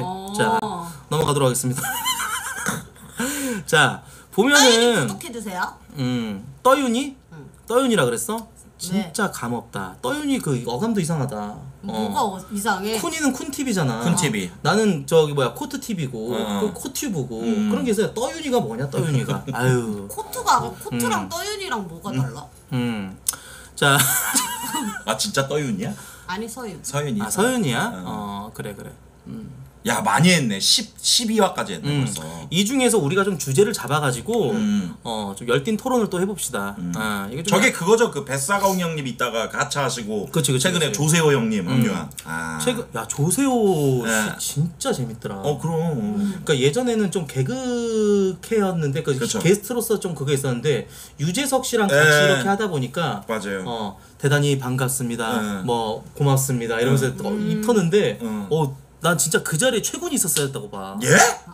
어. 자 넘어가도록 하겠습니다. 자 보면은 구독해 주세요. 음 떠윤이 응. 떠윤이라 그랬어? 진짜 감 없다. 떠윤이 그 어감도 이상하다. 뭐가 어. 어, 이상해? 쿤이는 쿤 TV잖아. 쿤 TV. 나는 저기 뭐야 코트 TV고 어. 그 코튜브고 음. 그런 게 있어요. 떠윤이가 뭐냐 떠윤이가. 아유. 코트가 코트랑 음. 떠윤이랑 뭐가 달라? 음. 자, 아 진짜 떠윤이야? 아니 서윤. 서윤이. 아 서윤이야? 어. 어 그래 그래. 야 많이 했네. 10 12화까지 했네 음. 벌써. 이 중에서 우리가 좀 주제를 잡아가지고 음. 어좀 열띤 토론을 또 해봅시다. 음. 아 이게 좀 저게 그거죠. 그 뱃사가옹 형님 있다가 가차하시고 그치, 그치, 최근에 그치. 조세호 형님 합류한. 아. 최근 야 조세호 네. 씨 진짜 재밌더라. 어 그럼. 그러니까 예전에는 좀 개그캐였는데 그 그쵸. 게스트로서 좀 그게 있었는데 유재석 씨랑 같이 네. 이렇게 하다 보니까 맞아요. 어 대단히 반갑습니다. 네. 뭐 고맙습니다. 이러면서 또입 터는데 음. 어 난 진짜 그 자리에 최군이 있었어야 했다고 봐. 예?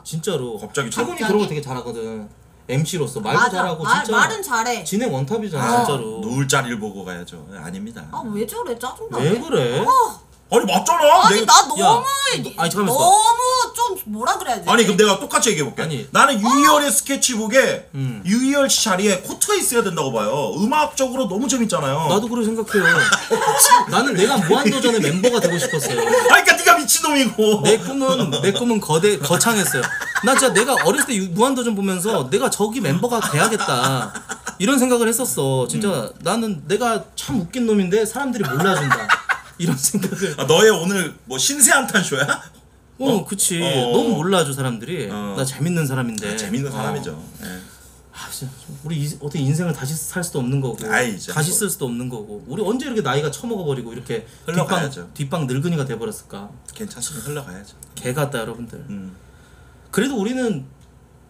진짜로. 갑자기 최군이 갑자기? 그런 거 되게 잘하거든. MC로서 말도 맞아. 잘하고 말, 진짜 말은 잘해. 진행 원탑이잖아 아. 진짜로. 누울 자리를 보고 가야죠. 예, 아닙니다. 아 왜 저래 짜증나. 왜 그래? 아니 맞잖아. 아니 내가- 나 너무 야, 아니, 잠깐만 있어. 너무 좀 뭐라 그래야 돼? 아니 그럼 내가 똑같이 얘기해 볼게. 아니. 나는 유희열의 스케치북에 음. 유희열 씨 자리에 코트가 있어야 된다고 봐요. 음악적으로 너무 재밌잖아요. 나도 그렇게 생각해요. 나는 내가 무한도전의 멤버가 되고 싶었어요. 아니 그러니까 네가 미친놈이고. 내 꿈은 내 꿈은 거대 거창했어요. 나 진짜 내가 어렸을 때 유- 무한도전 보면서 내가 저기 멤버가 돼야겠다 이런 생각을 했었어. 진짜 나는 내가 참 웃긴 놈인데 사람들이 몰라준다 이런 생각을. 아, 너의 오늘 뭐 신세 한탄 쇼야? 어, 그치. 어. 너무 몰라줘 사람들이. 어. 나 재밌는 사람인데. 재밌는 어. 사람이죠. 예. 아, 진짜 우리 이- 어떻게 인생을 다시 살 수도 없는 거고, 아이, 진짜 다시 뭐. 쓸 수도 없는 거고. 우리 언제 이렇게 나이가 처먹어버리고 이렇게 뒷방 흘러가야죠. 뒷방 늙은이가 돼버렸을까? 괜찮으면 흘러가야죠. 개 같다 여러분들. 음. 그래도 우리는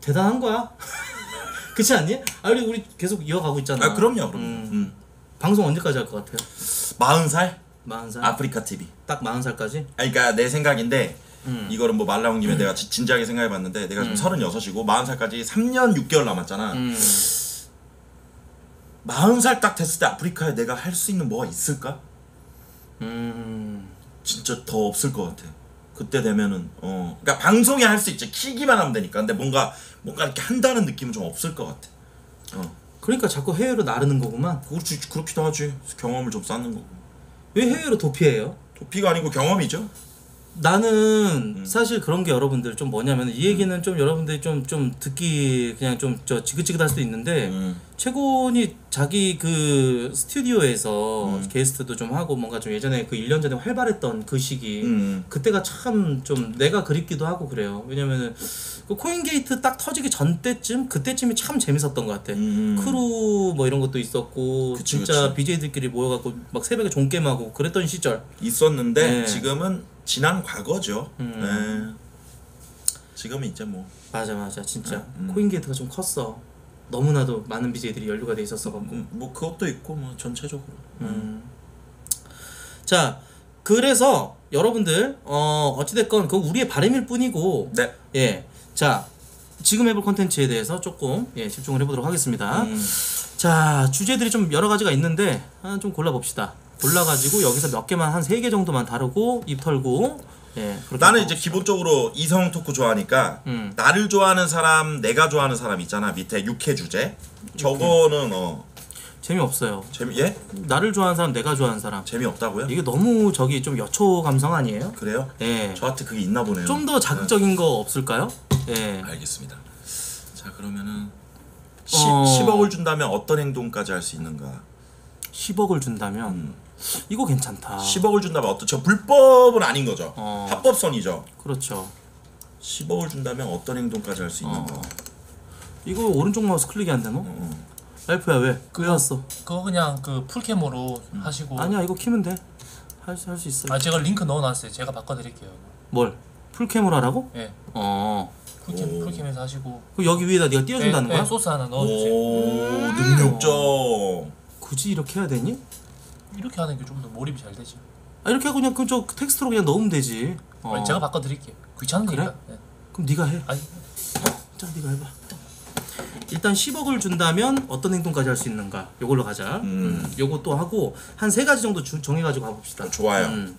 대단한 거야. 그렇지 않니? 아 우리 우리 계속 이어가고 있잖아. 아 그럼요, 그럼요. 음. 음. 방송 언제까지 할 것 같아요? 40살? 마흔 살? 아프리카 TV. 딱 마흔 살까지? 아니, 그러니까 내 생각인데 음. 이거는 뭐 말라옹님에 내가 지- 진지하게 생각해봤는데 내가 지금 36이고 40살까지 3년 6개월 남았잖아. 음. 40살 딱 됐을 때 아프리카에 내가 할 수 있는 뭐가 있을까? 음. 진짜 더 없을 것 같아. 그때 되면은 어, 그러니까 방송에 할 수 있지. 키기만 하면 되니까. 근데 뭔가 뭔가 이렇게 한다는 느낌은 좀 없을 것 같아. 어, 그러니까 자꾸 해외로 나르는 거구만. 그렇지 그렇기도 하지. 경험을 좀 쌓는 거고. 왜 해외로 도피해요? 도피가 아니고 경험이죠. 나는 음. 사실 그런 게 여러분들 좀 뭐냐면 이 얘기는 좀 여러분들이 좀 좀 듣기 그냥 좀 저 지긋지긋할 수도 있는데 음. 최곤이 자기 그 스튜디오에서 음. 게스트도 좀 하고 뭔가 좀 예전에 그 1년 전에 활발했던 그 시기 음. 그때가 참 좀 내가 그립기도 하고 그래요. 왜냐면은 그 코인게이트 딱 터지기 전 때쯤 그때쯤이 참 재밌었던 것 같아. 음. 크루 뭐 이런 것도 있었고 그치, 진짜 그치. BJ들끼리 모여갖고 막 새벽에 종게임하고 그랬던 시절. 있었는데 네. 지금은 지난 과거죠. 음. 네. 지금은 이제 뭐 맞아 맞아 진짜 음. 코인 게이트가 좀 컸어. 너무나도 많은 BJ들이 연루가 돼 있었어 갖고. 음, 뭐 그것도 있고 뭐 전체적으로. 음. 자, 그래서 여러분들 어 어찌됐건 그 우리의 바람일 뿐이고 네. 예. 자, 지금 해볼 컨텐츠에 대해서 조금 예, 집중을 해보도록 하겠습니다. 음. 자, 주제들이 좀 여러 가지가 있는데 하나 좀 골라봅시다. 골라가지고 여기서 몇 개만 한 세 개 정도만 다루고 입 털고 예. 그렇게 나는. 이제 기본적으로 이성 토크 좋아하니까 음. 나를 좋아하는 사람, 내가 좋아하는 사람 있잖아 밑에 육회 주제. 저거는 어 재미없어요. 재미 예 나를 좋아하는 사람, 내가 좋아하는 사람. 재미없다고요? 이게 너무 저기 좀 여초 감성 아니에요? 그래요? 예. 저한테 그게 있나 보네요. 좀 더 자극적인 거 없을까요? 예. 네, 알겠습니다. 자 그러면은 10, 어. 10억을 준다면 어떤 행동까지 할 수 있는가? 10억을 준다면 음. 이거 괜찮다. 10억을 준다면 어떤 저 불법은 아닌 거죠? 어. 합법선이죠. 그렇죠. 10억을 준다면 어떤 행동까지 할 수 있는가? 어. 이거 오른쪽 마우스 클릭이 안 되노? 어. 라이프야 왜? 왜 왔어? 그거 그냥 그 full cam으로 하시고 아니야 이거 키면 돼. 할 수 할 수 있어. 아 제가 링크 넣어놨어요 제가 바꿔드릴게요 뭘? full cam으로 하라고? 예 어. 풀캠 오. 풀캠에서 하시고 그 여기 위에다 네가 띄워준다는 예, 거야? 예, 소스 하나 넣어주세요 오 능력적. 굳이 이렇게 해야 되니? 이렇게 하는 게 좀 더 몰입이 잘 되죠 아 이렇게 하고 그냥 그저 텍스트로 그냥 넣으면 되지. 어. 아니, 제가 바꿔드릴게요 귀찮으니까 그래? 예. 그럼 네가 해. 아니 자 네가 해봐. 일단 10억을 준다면 어떤 행동까지 할 수 있는가? 요걸로 가자. 음. 요것도 하고 한 세 가지 정도 주, 정해가지고 가봅시다. 좋아요. 음.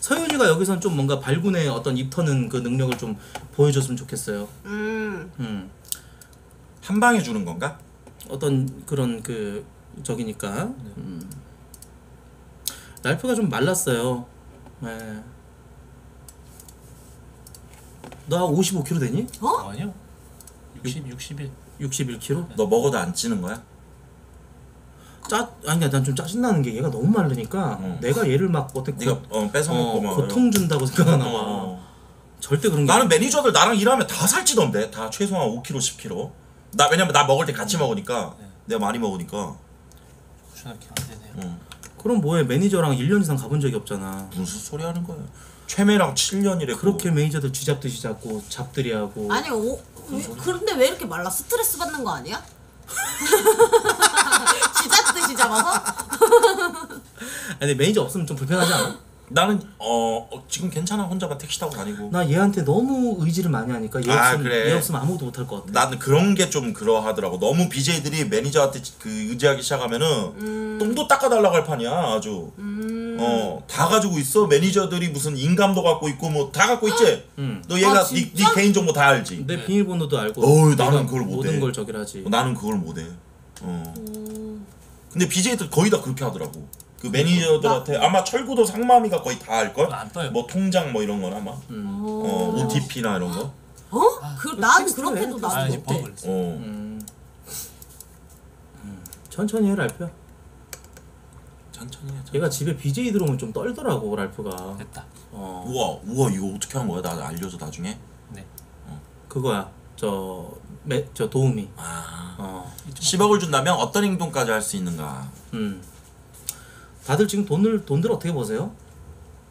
서윤이가 여기선 좀 뭔가 발군의 어떤 입터는 그 능력을 좀 보여줬으면 좋겠어요. 음. 음. 한 방에 주는 건가? 어떤 그런 그 적이니까. 음. 랄프가 좀 말랐어요. 네. 너 55kg 되니? 어? 아니요. 60, 61. 61kg? 너 먹어도 안 찌는 거야? 짜 아니 난좀 짜증 나는 게 얘가 너무 마르니까 어. 내가 얘를 막 어떻게 네가 어, 뺏어 먹고 어, 막 고통 준다고 생각하나 봐. 어. 절대 그런 게 나는 매니저들 나랑 일하면 다 살찌던데 다 최소한 5kg 10kg 나 왜냐면 나 먹을 때 같이 먹으니까 네. 내가 많이 먹으니까 추락이 안 되네요. 어. 그럼 뭐해 매니저랑 1년 이상 가본 적이 없잖아. 무슨 소리 하는 거야 최매랑 7년이래 그렇게 매니저들 쥐잡듯이 잡고 잡도리 하고 아니 오, 왜, 그런데 왜 이렇게 말라? 스트레스 받는 거 아니야? 쥐잡듯이 잡아서? 아니 매니저 없으면 좀 불편하지 않아? 나는 어, 어, 지금 괜찮아 혼자만 택시 타고 다니고 나 얘한테 너무 의지를 많이 하니까 얘 아, 없으면 그래. 얘 없으면 아무것도 못할 것 같아. 나는 그런 게 좀 그러하더라고 너무 BJ들이 매니저한테 그 의지하기 시작하면은 똥도 닦아달라고 할 판이야 아주 어다 가지고 있어 매니저들이 무슨 인감도 갖고 있고 뭐 다 갖고 있지 음. 너 얘가 아, 네, 진짜? 네 개인 정보 다 알지 내 비밀번호도 알고. 어우, 내가 나는 그걸 못해. 모든 걸 저기를 하지. 나는 그걸 못해 어 근데 BJ들 거의 다 그렇게 하더라고 그 매니저들한테 아마 철구도 상마미가 거의 다 알걸 안 떠요. 뭐 통장 뭐 이런 거나 막 음. 어, OTP나 이런 거 어? 그 나는 텍스트로 그렇게도 해, 나도 아 이제 못해. 버블. 어. 음. 음. 천천히 해 랄프야. 천천히 해 천천히. 얘가 집에 BJ 들어오면 좀 떨더라고 랄프가. 됐다. 어 우와 우와 이거 어떻게 하는 거야 나 알려줘 나중에 네. 그거야. 저, 매, 저 도우미. 아 어. 10억을 준다면 어떤 행동까지 할 수 있는가 음. 다들 지금 돈을 돈들 어떻게 버세요?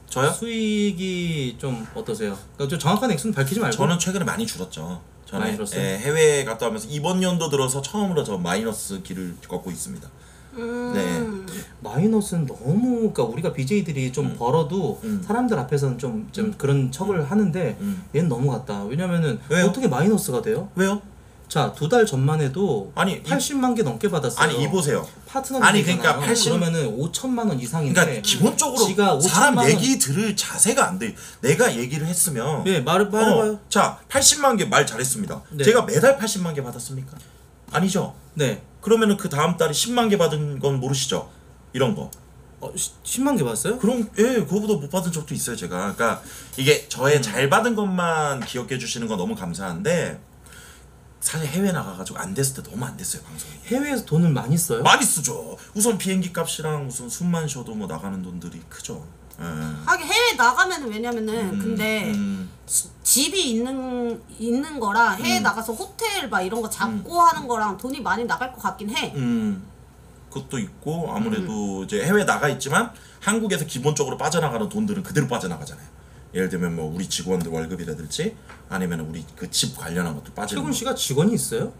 저요? 수익이 좀 어떠세요? 그러니까 좀 정확한 액수는 밝히지 말고. 저는 최근에 많이 줄었죠 저는 많이 줄었어요? 예, 해외 갔다 오면서 이번 연도 들어서 처음으로 저 마이너스 길을 걷고 있습니다 음. 네. 마이너스는 너무 그러니까 우리가 BJ들이 좀 벌어도 음. 사람들 앞에서는 좀, 좀 그런 척을 하는데 음. 얘는 너무 같다. 왜냐면은 왜요? 어떻게 마이너스가 돼요? 왜요? 자, 두 달 전만 해도 아니, 이- 80만 개 넘게 받았어요. 아니 이 보세요 파트너 아니, 그러니까 80 그러면은 5천만 원 이상인데 그러니까 기본적으로 지가 사람 5천만 원- 얘기 들을 자세가 안 돼. 내가 얘기를 했으면 예, 말 말해 봐요. 어, 자, 80만 개 말 잘했습니다. 네. 제가 매달 80만 개 받았습니까? 아니죠. 네. 그러면은 그 다음 달에 10만 개 받은 건 모르시죠? 이런 거. 어, 10만 개 받았어요? 그럼 예, 그거보다 못 받은 적도 있어요, 제가. 그러니까 이게 저의 음. 잘 받은 것만 기억해 주시는 건 너무 감사한데 사실 해외 나가 가지고 안 됐을 때 너무 안 됐어요, 방송이. 해외에서 돈을 많이 써요? 많이 쓰죠. 우선 비행기 값이랑 무슨 숨만 쉬어도 뭐 나가는 돈들이 크죠. 예. 하긴 해외 나가면 은 왜냐면은 근데 음. 지- 집이 있는 있는 거랑 해외 나가서 호텔 막 이런 거 잡고 하는 거랑 돈이 많이 나갈 것 같긴 해. 음, 그것도 있고 아무래도 이제 해외 나가 있지만 한국에서 기본적으로 빠져나가는 돈들은 그대로 빠져나가잖아요. 예를 들면 뭐 우리 직원들 월급이라든지 아니면 우리 그 집 관련한 것도 빠지는 최군 거. 씨가 직원이 있어요?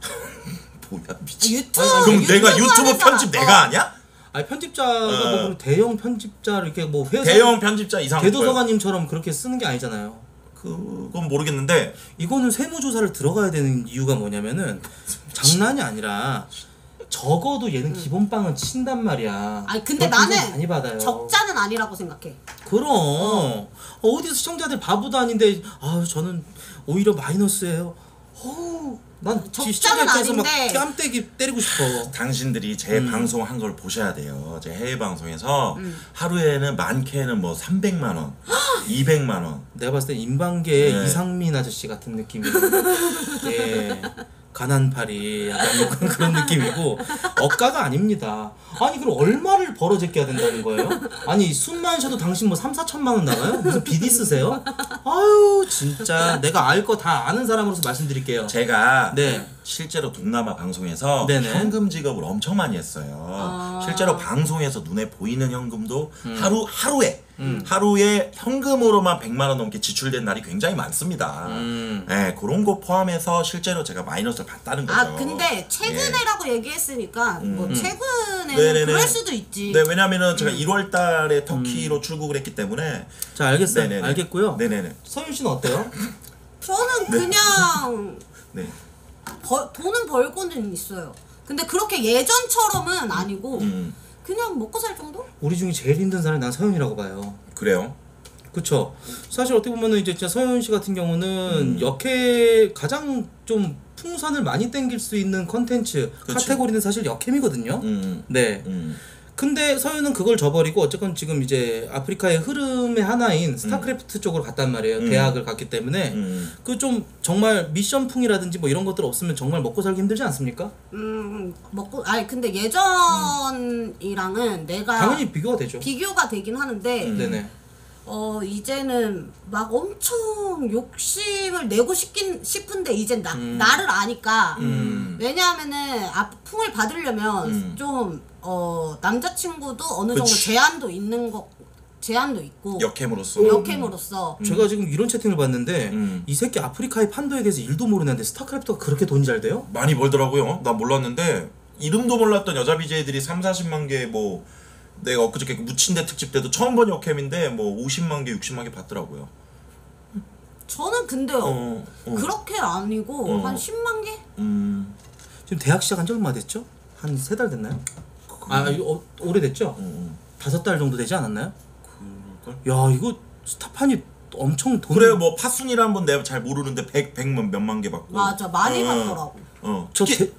뭐야 미친. 유튜브 그럼 내가 유튜브 편집 사람. 내가 어. 하냐? 아니 편집자가 어. 뭐 대형 편집자를 이렇게 뭐 회사 대형 편집자 이상 대도서관님처럼 그렇게 쓰는 게 아니잖아요. 그건 모르겠는데 이거는 세무조사를 들어가야 되는 이유가 뭐냐면은 장난이 아니라 적어도 얘는 기본빵은 친단 말이야. 아니 근데 나는 많이 받아요. 적자는 아니라고 생각해. 그럼 어. 어디 시청자들 바보도 아닌데 아 저는 오히려 마이너스예요. 어우 난 적자는 시청자 입장에서 막 아닌데. 뺨때기 때리고 싶어. 당신들이 제 음. 방송 한 걸 보셔야 돼요. 제 해외 방송에서 음. 하루에는 많게는 뭐 300만 원, 200만 원. 내가 봤을 때 인방계 네. 이상민 아저씨 같은 느낌이에요. 예. 가난파리 약간 약간 그런 느낌이고 억가가 아닙니다. 아니 그럼 얼마를 벌어 제껴야 된다는 거예요? 아니 숨만 쉬어도 당신 뭐 3, 4천만 원 나가요? 무슨 비디 쓰세요? 아유 진짜 내가 알 거 다 아는 사람으로서 말씀드릴게요. 제가 네. 실제로 동남아 방송에서 네네. 현금 지급을 엄청 많이 했어요. 아. 실제로 방송에서 눈에 보이는 현금도 음. 하루 하루에 하루에 현금으로만 100만 원 넘게 지출된 날이 굉장히 많습니다. 음. 네, 그런 거 포함해서 실제로 제가 마이너스를 봤다는 거죠. 아 근데 최근에라고 얘기했으니까 뭐 최근에는 예. 음. 네네네. 그럴 수도 있지. 네, 왜냐면은 제가 음. 1월 달에 터키로 출국을 했기 때문에 자 알겠어요. 네네네. 알겠고요. 네네네. 서윤 씨는 어때요? 저는 그냥 네. 벌- 돈은 벌고는 있어요. 근데 그렇게 예전처럼은 아니고 음. 그냥 먹고 살 정도? 우리 중에 제일 힘든 사람이 난 서윤이라고 봐요. 그래요. 그쵸. 사실 어떻게 보면은 이제 진짜 서현 씨 같은 음. 경우는 역해 가장 좀 풍선을 많이 땡길 수 있는 컨텐츠 그치. 카테고리는 사실 역캠이거든요. 음. 네. 음. 근데 서현은 그걸 저버리고 어쨌건 지금 이제 아프리카의 흐름의 하나인 스타크래프트 쪽으로 갔단 말이에요. 음. 대학을 갔기 때문에 음. 그좀 정말 미션풍이라든지 뭐 이런 것들 없으면 정말 먹고 살기 힘들지 않습니까? 음 먹고 아니 근데 예전이랑은 내가 당연히 비교가 되죠. 비교가 되긴 하는데 음. 네네. 어 이제는 막 엄청 욕심을 내고 싶긴 싶은데 이제 나 음. 나를 아니까 음. 왜냐하면은 아, 풍을 받으려면 음. 좀 어 남자친구도 어느 정도 그치. 제한도 있는 거 제한도 있고 역캠으로서 역캠으로서 제가 지금 이런 채팅을 봤는데 음. 이 새끼 아프리카의 판도에 대해서 일도 모르는데 스타크래프트가 그렇게 돈이 잘 돼요? 많이 벌더라고요. 나 몰랐는데 이름도 몰랐던 여자 BJ들이 3, 40만 개뭐 내가 엊그저께 그 무친대 특집 때도 처음 본 역캠인데 뭐 50만 개, 60만 개 받더라고요. 저는 근데 어, 어. 그렇게 아니고 어. 한 10만 개? 음. 지금 대학 시작한 지 얼마 됐죠? 한 세 달 됐나요? 아 이거 어, 오래됐죠? 어, 다섯 달 정도 되지 않았나요? 어. 그럴걸? 야 이거 스타판이 엄청 돈 그래 뭐 파순이라는 건 내가 잘 모르는데 100, 100만 몇만 개 받고 맞아 많이 어, 받더라고 어. 저 특히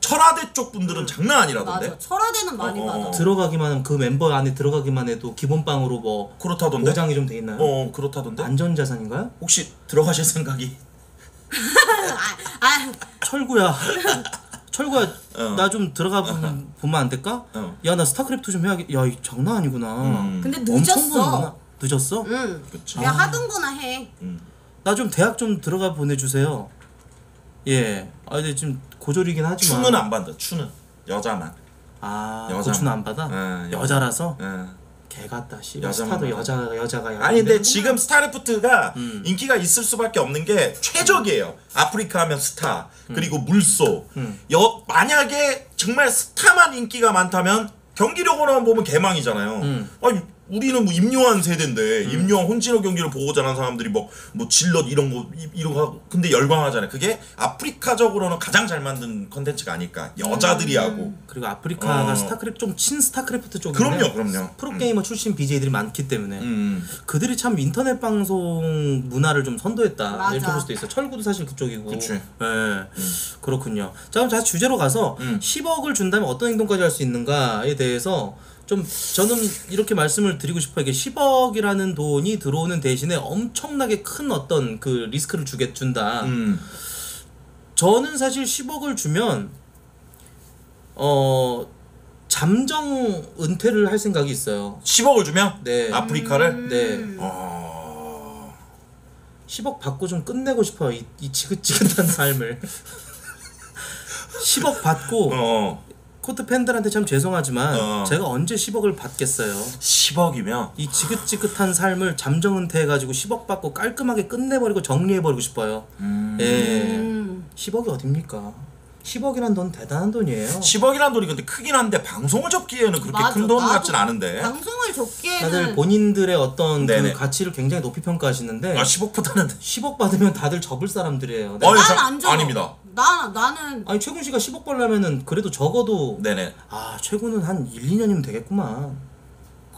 철화대 쪽 분들은 장난 아니라던데 맞아 철화대는 많이 어, 어, 받아 어. 들어가기만 하면 그 멤버 안에 들어가기만 해도 기본빵으로 뭐 그렇다던데 보장이 좀 돼 있나요? 어 그렇다던데 안전자산인가요? 혹시 들어가실 생각이 아, 아 철구야 철구야 어. 나좀 들어가 보면, 보면 안 될까? 어. 야 나 스타크래프트 좀 해야겠 야이 장난 아니구나 음. 근데 엄청 늦었어 보는구나 늦었어? 응 그치. 그냥 하든거나 해 음. 나 좀 대학 좀 들어가 보내주세요 예. 아 근데 지금 고졸이긴 하지만 추는 안 받아 추는 여자만 아 여자만. 고추는 안 받아? 예, 여자라서? 예. 개 같다 씨 여자만 스타도. 여자 여자가 아니 근데. 지금 스타크래프트가 음. 인기가 있을 수밖에 없는 게 최적이에요. 아프리카 하면 스타 그리고 물소. 음. 여 만약에 정말 스타만 인기가 많다면 경기력으로만 보면 개망이잖아요. 음. 아니 우리는 뭐 임요한 세대인데 임요한 홍진호 경기를 보고 자란 사람들이 뭐뭐 zealot 이런 거 이- 이런 거 하고 근데 열광하잖아요. 그게 아프리카적으로는 가장 잘 만든 컨텐츠가 아닐까. 여자들이 하고. 그리고 아프리카가 어. 스타크래프트 좀 친 스타크래프트 쪽인데 그럼요, 그럼요. 프로게이머 출신 BJ들이 많기 때문에 음. 그들이 참 인터넷 방송 문화를 좀 선도했다 맞아. 이렇게 볼 수도 있어. 철구도 사실 그쪽이고. 그치. 예. 그렇군요. 자 그럼 다시 주제로 가서 음. 10억을 준다면 어떤 행동까지 할 수 있는가에 대해서 좀 저는 이렇게 말씀을 드리고 싶어요. 이게 10억이라는 돈이 들어오는 대신에 엄청나게 큰 어떤 그 리스크를 주게 준다. 음. 저는 사실 10억을 주면 어 잠정 은퇴를 할 생각이 있어요. 10억을 주면 네. 아프리카를 네. 어. 10억 받고 좀 끝내고 싶어요. 이, 이 지긋지긋한 삶을. 10억 받고 어. 코트 팬들한테 참 죄송하지만 어. 제가 언제 10억을 받겠어요. 10억이면 이 지긋지긋한 삶을 잠정 은퇴해가지고 10억 받고 깔끔하게 끝내버리고 정리해버리고 싶어요. 음. 예. 음. 10억이 어딥니까? 10억이란 돈 대단한 돈이에요. 10억이란 돈이 근데 크긴 한데 방송을 접기에는 그렇게 맞아, 큰돈 나도 같진 않은데. 방송을 접기에는 다들 본인들의 어떤 네네. 그 가치를 굉장히 높이 평가하시는데 아 10억보다는 10억 받으면 다들 접을 사람들이에요. 어이, 자- 난안 줘. 아닙니다. 나 나는 아니 최군 씨가 10억 벌려면은 그래도 적어도 네네. 아 최군은 한 1, 2년이면 되겠구만.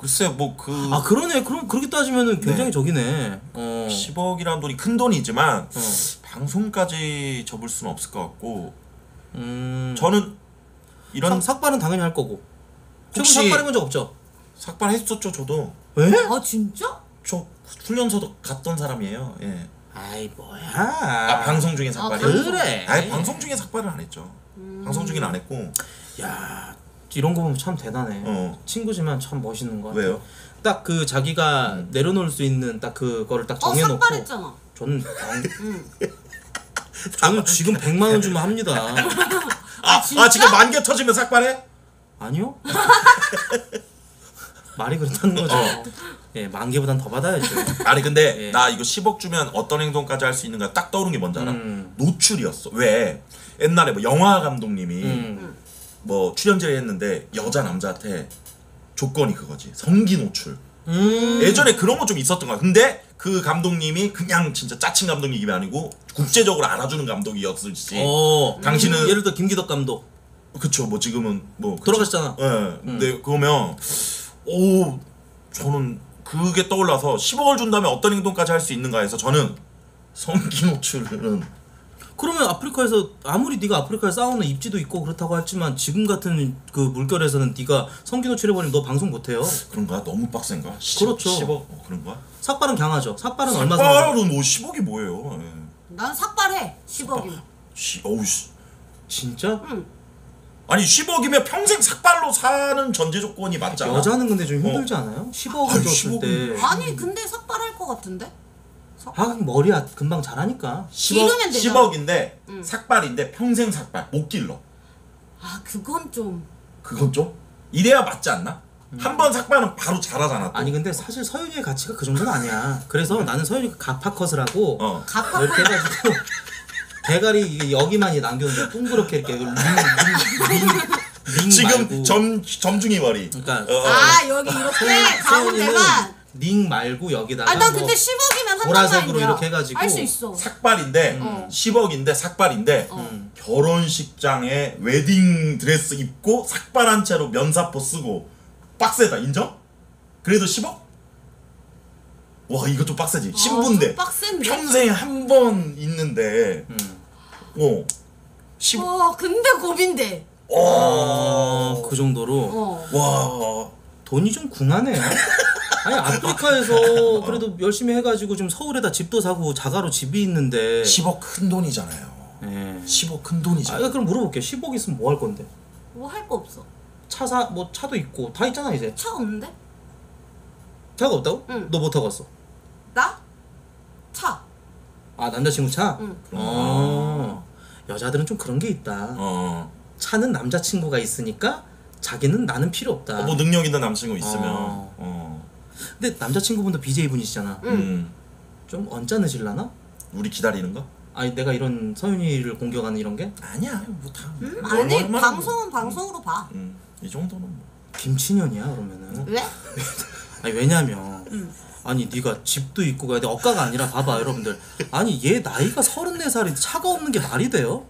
글쎄 뭐그 아 그러네. 그럼 그렇게 따지면은 굉장히 네. 적이네. 어. 10억이란 돈이 큰 돈이지만 어. 방송까지 접을 수는 없을 것 같고 음. 저는 이런 삭, 삭발은 당연히 할 거고. 최군 혹시- 삭발해 본적 없죠? 삭발 했었죠 저도. 왜? 아 진짜? 저 훈련소도 갔던 사람이에요. 예. 아이 뭐야. 아 방송 중에 삭발이. 방송. 그래. 아니 방송 중에 삭발을 안 했죠. 방송 중에는 안 했고. 야 이런 거 보면 참 대단해. 어. 친구지만 참 멋있는 거. 왜요? 딱 그 자기가 내려놓을 수 있는 딱 그거를 딱 어 정해놓고. 삭발했잖아 저는 안- 응. 저는 지금 100만 원 주면 합니다. 아, 진짜? 아 지금 만개 터지면 삭발해? 아니요? 말이 그렇다는 거죠. 어. 예, 만 개보단 더 받아야죠. 아니 근데 예. 나 이거 10억 주면 어떤 행동까지 할 수 있는가 딱 떠오른 게 뭔지 알아? 음. 노출이었어. 왜? 옛날에 뭐 영화 감독님이 음. 뭐 출연제를 했는데 여자 남자한테 조건이 그거지. 성기 노출. 음. 예전에 그런 거 좀 있었던 거야. 근데 그 감독님이 그냥 진짜 짜친 감독님이 아니고 국제적으로 알아주는 감독이었을지. 어. 당신은 예를 들어 김기덕 감독 그쵸. 뭐 지금은 뭐 그쵸. 돌아가셨잖아. 예. 근데 그러면 오 저는 그게 떠올라서 10억을 준다면 어떤 행동까지 할 수 있는가 해서 저는 성기 노출은 그러면 아프리카에서 아무리 네가 아프리카에 싸우는 입지도 있고 그렇다고 했지만 지금 같은 그 물결에서는 네가 성기 노출해버리면 너 방송 못해요. 그런가 너무 빡센가? 10, 그렇죠. 10억 어, 그런가? 삭발은 강하죠. 삭발은 얼마 사? 삭발은 뭐 10억이 뭐예요? 예. 난 삭발해 10억이면 시, 어우 씨. 진짜? 아니 10억이면 평생 삭발로 사는 전제 조건이 맞잖아. 여자는 근데 좀 힘들지 않아요? 10억을 아니, 줬을 10억 때. 은- 아니 근데 삭발할 것 같은데? 삭발. 아 머리야 금방 자라니까. 10억, 기르면 되잖아 10억인데 삭발인데 평생 삭발 못 길러. 아 그건 좀 그건 좀 이래야 맞지 않나? 한 번 삭발은 바로 자라잖아. 또. 아니 근데 사실 서윤이의 가치가 그 정도는 아니야. 그래서 나는 서윤이가 가파컷을 하고 어. 이렇게 해가지고 대가리 이게 여기만 남겼는데 둥그렇게 이렇게 링, 링, 링, 링 지금 말고. 점 점중이 머리. 그러니까 어, 어. 아 여기 이렇게 가운데만 링 말고 여기다가 아나 뭐 근데 10억이면 한단 보라색으로 이렇게 해가지고 할수 있어 삭발인데 어. 10억인데 삭발인데 어. 결혼식장에 웨딩 드레스 입고 삭발한 채로 면사포 쓰고 빡세다 인정? 그래도 10억? 와 이거 좀 빡세지 신부인데 좀 빡센데? 평생에 한번 있는데 어 10억 어 근데 고민돼 어, 그 정도로 어 와 돈이 좀 궁하네요. 아니 아프리카에서 그래도 열심히 해가지고 좀 서울에다 집도 사고 자가로 집이 있는데 10억 큰 돈이잖아요 예. 10억 큰아 돈이잖아요 그럼 물어볼게. 10억 있으면 뭐 할 건데? 뭐 할 거 없어 차사 뭐 차도 있고 다 있잖아 이제. 차 없는데? 차가 없다고? 응. 너 뭐 타고 갔어? 나? 차 아 남자친구 차? 응. 어. 여자들은 좀 그런 게 있다. 어. 차는 남자친구가 있으니까 자기는 나는 필요 없다. 어, 뭐 능력 있는 남친구 있으면 어. 어. 근데 남자친구분도 BJ 분이시잖아. 음. 좀 언짢으실라나? 우리 기다리는 거? 아니 내가 이런 서윤이를 공격하는 이런 게 아니야 뭐다 음, 아니 방송은 방송으로 봐 음, 이 정도는 뭐. 김친현이야 그러면은. 왜? 아니 왜냐면 아니 네가 집도 있고 가야 돼 억가가 아니라 봐봐 여러분들 아니 얘 나이가 34살인데 차가 없는 게 말이 돼요?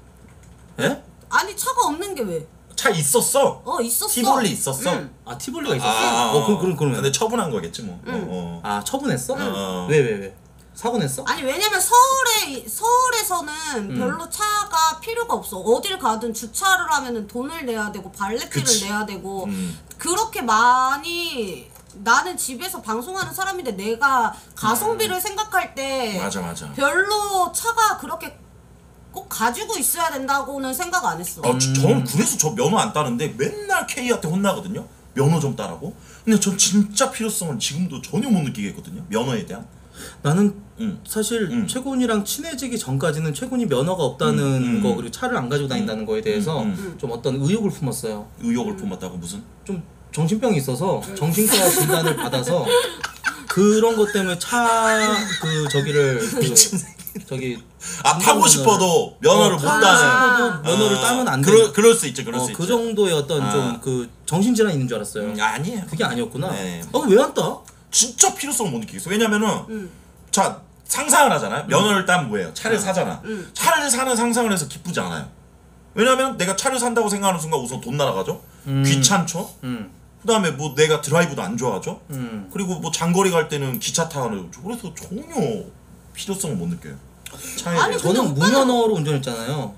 예? 아니 차가 없는 게 왜? 차 있었어. 어 있었어 티볼리 있었어. 응. 아 티볼리가 있었어? 아, 어 그럼 그럼 그러면 근데 처분한 거겠지 뭐. 응. 어, 어. 아 처분했어? 어. 왜 왜 왜? 사고 냈어? 아니 왜냐면 서울에 서울에서는 음. 별로 차가 필요가 없어. 어딜 가든 주차를 하면은 돈을 내야 되고 그치. 내야 되고 음. 그렇게 많이 나는 집에서 방송하는 사람인데 내가 가성비를 생각할 때 음. 맞아 맞아. 별로 차가 그렇게 꼭 가지고 있어야 된다고는 생각 안 했어. 어, 저- 저는 그래서 저 면허 안 따는데 맨날 K한테 혼나거든요. 면허 좀 따라고. 근데 전 진짜 필요성을 지금도 전혀 못 느끼겠거든요. 면허에 대한. 나는 응. 사실 음. 최군이랑 친해지기 전까지는 최군이 면허가 없다는 음, 음. 거 그리고 차를 안 가지고 다닌다는 거에 대해서 음, 좀 어떤 의욕을 품었어요. 의욕을 품었다고 무슨? 좀 정신병이 있어서 정신과 진단을 받아서 그런 것 때문에 차 그 저기를 그 저기 아 타고 싶어도 면허를 어, 못 따는. 싶어도 면허를 아, 따면 안 그럴, 돼. 그럴 수 있죠. 그럴 어, 수 그 있죠. 정도의 어떤 아. 좀 그 정신질환 있는 줄 알았어요. 음, 아니에요. 그게 아니었구나. 네. 어, 왜 안 따? 진짜 필요성을 못 느끼겠어. 왜냐면은 음. 자 상상을 하잖아요. 면허를 따면 뭐예요? 차를 사잖아. 음. 차를 사는 상상을 해서 기쁘지 않아요. 왜냐면 내가 차를 산다고 생각하는 순간 우선 돈 날아가죠. 음. 귀찮죠. 음. 그다음에 뭐 내가 드라이브도 안 좋아하죠. 음. 그리고 뭐 장거리 갈 때는 기차 타는 그래서 전혀 필요성을 못 느껴요. 차에 아니, 대해서. 저는 근데 오빠는- 무면허로 운전했잖아요.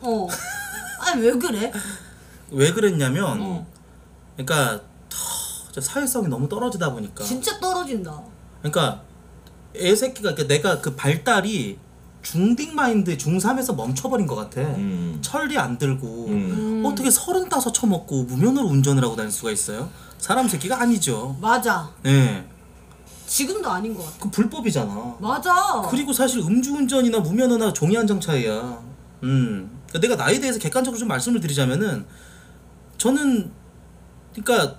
어. 아니 왜 그래? 왜 그랬냐면 어. 그러니까 더, 저 사회성이 너무 떨어지다 보니까 진짜 떨어진다. 그러니까 애 새끼가 그러니까 내가 그 발달이 중딩 마인드 중3에서 멈춰버린 것 같아. 음. 철이 안 들고 음. 어떻게 서른 따서 처먹고 무면허로 운전을 하고 다닐 수가 있어요? 사람 새끼가 아니죠. 맞아. 예. 지금도 아닌 것 같아. 그 불법이잖아. 맞아. 그리고 사실 음주운전이나 무면허나 종이 한 장 차이야. 음. 그러니까 내가 나에 대해서 객관적으로 좀 말씀을 드리자면은 저는 그러니까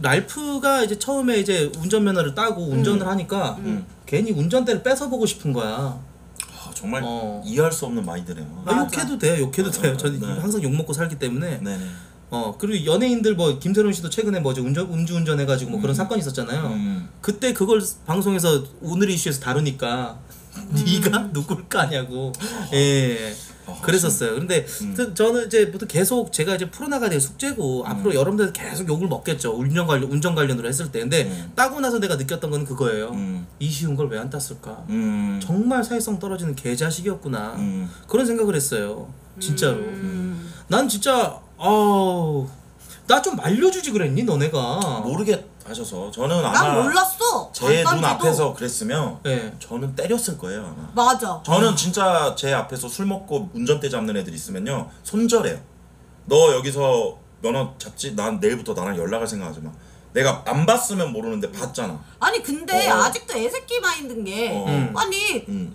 랄프가 이제 처음에 이제 운전면허를 따고 운전을 하니까 음. 괜히 운전대를 뺏어 보고 싶은 거야. 아, 정말 어. 이해할 수 없는 마인드네요. 아, 맞아. 욕해도 돼, 욕해도 맞아, 돼요. 저는 네. 항상 욕 먹고 살기 때문에. 네네. 어 그리고 연예인들 뭐 김세론 씨도 최근에 뭐죠 운전 음주운전 해가지고 뭐 그런 사건 이 있었잖아요. 음. 그때 그걸 방송에서 오늘 이슈에서 다루니까 네가 누굴 까냐고. 예. 아, 그랬었어요. 근데 저- 저는 이제 보통 계속 제가 이제 풀어나가야 될 숙제고 앞으로 여러분들 계속 욕을 먹겠죠. 운전 관련 운전 관련으로 했을 때. 근데 음. 따고 나서 내가 느꼈던 건 그거예요. 음. 이 쉬운 걸 왜 안 땄을까? 음. 정말 사회성 떨어지는 개자식이었구나. 음. 그런 생각을 했어요. 진짜로. 음. 난 진짜 아우 나 좀 말려주지 그랬니 너네가? 모르게 하셔서 저는 아마 난 몰랐어. 제눈 간단히도. 앞에서 그랬으면 예. 저는 때렸을 거예요 아마. 맞아. 저는 진짜 제 앞에서 술 먹고 운전대 잡는 애들 있으면요 손절해요. 너 여기서 면허 잡지? 난 내일부터 나랑 연락할 생각하지 마. 내가 안 봤으면 모르는데 봤잖아. 아니 근데 어. 아직도 애새끼 마인드인 게 어. 음. 아니 음.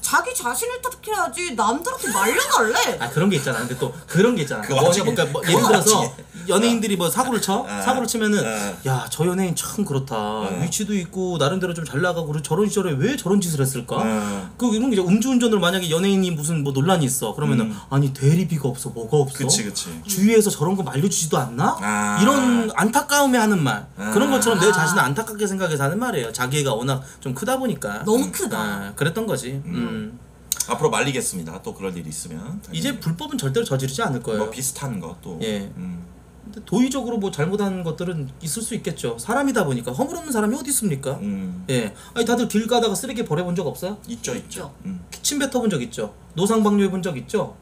자기 자신을 탓해야지 남들한테 말려달래. 아 그런 게 있잖아. 근데 또 그런 게 있잖아. 그 뭐냐 와중에- 그러니까 뭐그 예를 들어서 와중에. 연예인들이 뭐 사고를 쳐 아. 사고를 치면은 아. 야 저 연예인 참 그렇다 아. 위치도 있고 나름대로 좀 잘 나가고 그리고 저런 시절에 왜 저런 짓을 했을까? 아. 그 이런 게 이제 음주운전으로 만약에 연예인이 무슨 뭐 논란이 있어 그러면은 아니 대리비가 없어 뭐가 없어? 음. 그치 그치. 주위에서 저런 거 말려주지도 않나? 아. 이런 안타까움에 하는 말 아. 그런 것처럼 내 자신을 안타깝게 생각해서 하는 말이에요 자기애가 워낙 좀 크다 보니까 너무 크다. 아, 그랬던 거지 음. 앞으로 말리겠습니다. 또 그럴 일이 있으면. 당연히. 이제 불법은 절대로 저지르지 않을 거예요 뭐 비슷한 거 또. 예. 음. 근데 도의적으로 뭐 잘못한 것들은 있을 수 있겠죠 사람이다 보니까 허물없는 사람이 어디 있습니까 음. 예 아니 다들 길 가다가 쓰레기 버려본 적 없어요? 있죠 있죠. 있죠. 음. 침 뱉어본 적 있죠 노상 방뇨해 본 적 있죠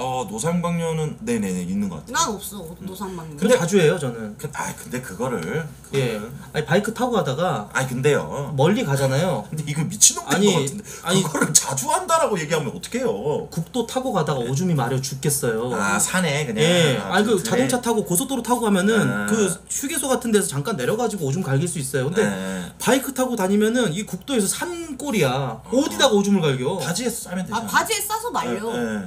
어 노상방뇨는 네네네 있는 것 같아요. 난 없어 노상방뇨. 근데 자주 해요 저는 그, 아 근데 그거를. 예 그거를- 아니 바이크 타고 가다가 아니 근데요. 멀리 가잖아요 근데 이거 미친놈인 아니, 것 같은데 아니. 그거를 자주 한다라고 얘기하면 어떡해요 국도 타고 가다가 오줌이 마려 죽겠어요. 아 산에 그냥 예, 아, 아니 그 그래. 자동차 타고 고속도로 타고 가면은 아. 그 휴게소 같은 데서 잠깐 내려가지고 오줌 갈길 수 있어요. 근데 네. 바이크 타고 다니면은 이 국도에서 산골이야. 어디다가 오줌을 갈겨? 바지에 싸면 되잖아 아 바지에 싸서 말려. 예, 예.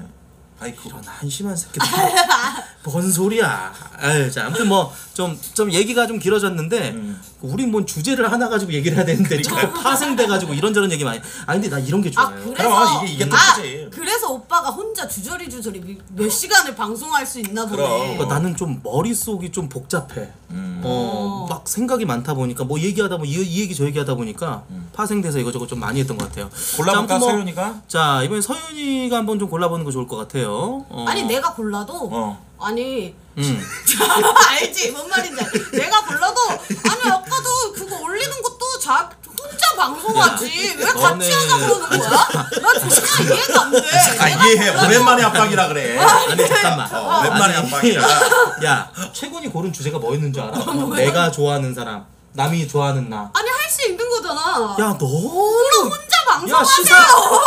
바이크 이런 한심한 새끼들. 뭔 소리야? 아유, 자, 아무튼 뭐 좀 좀 얘기가 좀 길어졌는데 음. 우린 뭔 주제를 하나 가지고 얘기를 해야 되는데 자꾸 파생돼 가지고 이런저런 얘기 많이. 아 근데 나 이런 게아 좋아요. 그래서 그럼 이게- 이게 또 아, 크지. 그래서 오빠가 혼자 주저리 주저리 몇- 몇 시간을 방송할 수 있나 보네. 그럼. 그러니까 나는 좀 머릿속이 좀 복잡해. 음. 어, 막 생각이 많다 보니까 뭐 얘기하다 보면 이, 이 얘기 저 얘기하다 보니까 파생돼서 이거저거 좀 많이 했던 것 같아요. 자, 골라볼까 아무튼 뭐- 서윤이가? 자 이번에 서윤이가 한번 좀 골라보는 거 좋을 것 같아요. 어. 아니 내가 골라도 어. 아니 음. 알지 뭔 말인지 알- 내가 골라도 아니 아까도 그거 올리는 것도 자 혼자 방송하지 왜 같이 너네- 하자 그러는 거야? 나 진짜 이해가 안 돼. 아 내가 이해해 골라도 오랜만에 압박이라 그래 아니 잠깐만. 어, 오랜만에 아니, 압박이야 야 최군이 고른 주제가 뭐였는 줄 알아? 내가 좋아하는 사람, 남이 좋아하는 나. 아니 할 수 있는 거잖아. 야 너. 그럼 혼자 야 시사 방송하세요.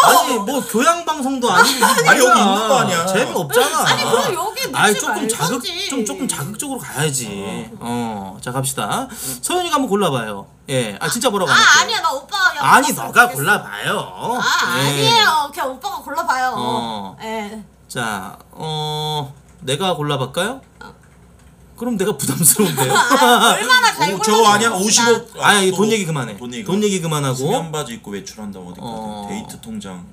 아니 뭐 교양 방송도 아니고 아니, 여기 있는 거 아니야. 재미 없잖아. 아니, 그럼 여기 넣지 아니 조금 자극 말던지. 좀 조금 자극적으로 가야지. 어 자 갑시다. 서윤이가 한번 골라봐요. 예, 아 진짜 뭐라고 아안 할게요. 아니야 나 그냥 아니 골랐으면 너가 좋겠어. 골라봐요. 아 예. 아니에요. 그냥 오빠가 골라봐요. 어. 예. 자, 어 내가 골라볼까요? 그럼 내가 부담스러운데요. 아, 얼마나 잘 오, 저거 아니야? 봅시다. 50억 아야 이거 돈 얘기 그만해. 돈 얘기 돈 얘기 그만하고. 수면 바지 입고 외출한다고 어디 어. 데이트 통장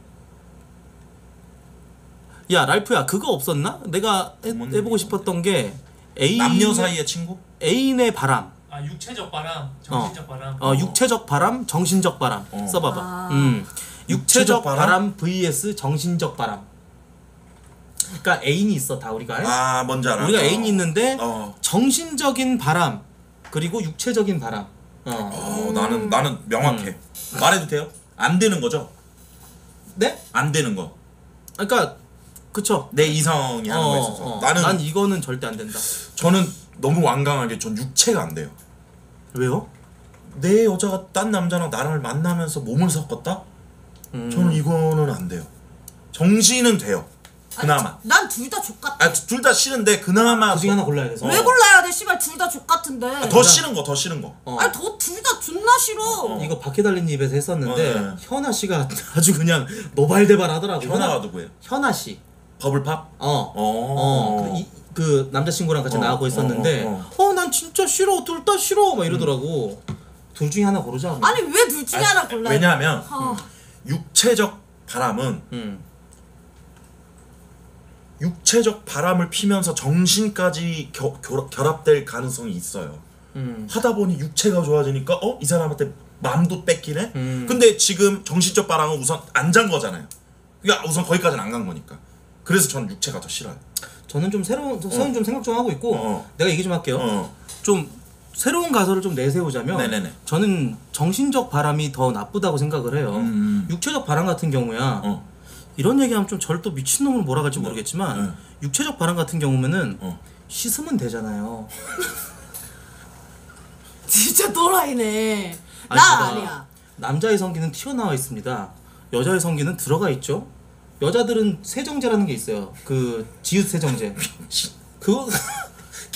야 랄프야 그거 없었나? 내가 해, 뭔 해보고? 싶었던 게 애인 남녀 사이의 친구? 애인의 바람. 아 육체적 바람, 정신적 바람. 어, 육체적 바람, 정신적 바람 어. 써봐봐. 아. 음, 육체적 육체적 바람? 바람? vs 정신적 바람. 그러니까 애인이 있어 다 우리가. 아 뭔지 알아 우리가 어. 애인이 있는데 어. 정신적인 바람 그리고 육체적인 바람. 어. 어 나는 나는 명확해 말해도 돼요? 안 되는 거죠? 네? 안 되는 거. 그러니까 그쵸. 내 이성이 하는 거에 어, 있어서 어. 나는 난 이거는 절대 안 된다. 저는 너무 완강하게 전 육체가 안 돼요. 왜요? 내 여자가 딴 남자랑 나를 만나면서 몸을 섞었다? 음. 저는 이거는 안 돼요. 정신은 돼요. 그나마. 난 둘 다 족같아. 아 둘 다 싫은데 그나마 그 중에 하나 골라야 돼서. 어. 왜 골라야 돼? 씨발 둘 다 족같은데. 더 싫은 거 더 싫은 거. 어. 아니 더 둘 다 존나 싫어. 이거 박해달린 입에서 했었는데 어, 네. 현아 씨가 아주 그냥 노발대발 하더라고. 현아가 누구예요? 현아 씨. 버블팝? 어. 어. 어. 그, 이, 그 남자친구랑 같이 어, 나가고 있었는데 어, 어난 진짜 싫어 둘 다 싫어 막 이러더라고. 둘 중에 하나 고르자. 뭐. 아니 왜 둘 중에 하나 골라? 왜냐하면 어. 육체적 바람은 음. 육체적 바람을 피면서 정신까지 겨, 결, 결합될 가능성이 있어요. 음. 하다 보니 육체가 좋아지니까 어 이 사람한테 마음도 뺏기네. 음. 근데 지금 정신적 바람은 우선 안 잔 거잖아요. 그러니까 우선 거기까지는 안 간 거니까. 그래서 저는 육체가 더 싫어요. 저는 좀 새로운 서현 좀 생각 좀 하고 있고 어. 내가 얘기 좀 할게요. 어. 좀 새로운 가설을 좀 내세우자면 네네네. 저는 정신적 바람이 더 나쁘다고 생각을 해요. 음. 육체적 바람 같은 경우야 어. 이런 얘기하면 좀 저를 또 미친놈으로 몰아갈지 모르겠지만 네. 육체적 바람 같은 경우면은 어. 씻으면 되잖아요. 진짜 또라이네. 아니, 나 봐봐. 아니야. 남자의 성기는 튀어나와 있습니다. 여자의 성기는 들어가 있죠. 여자들은 세정제라는 게 있어요. 그 지읒 세정제. 그거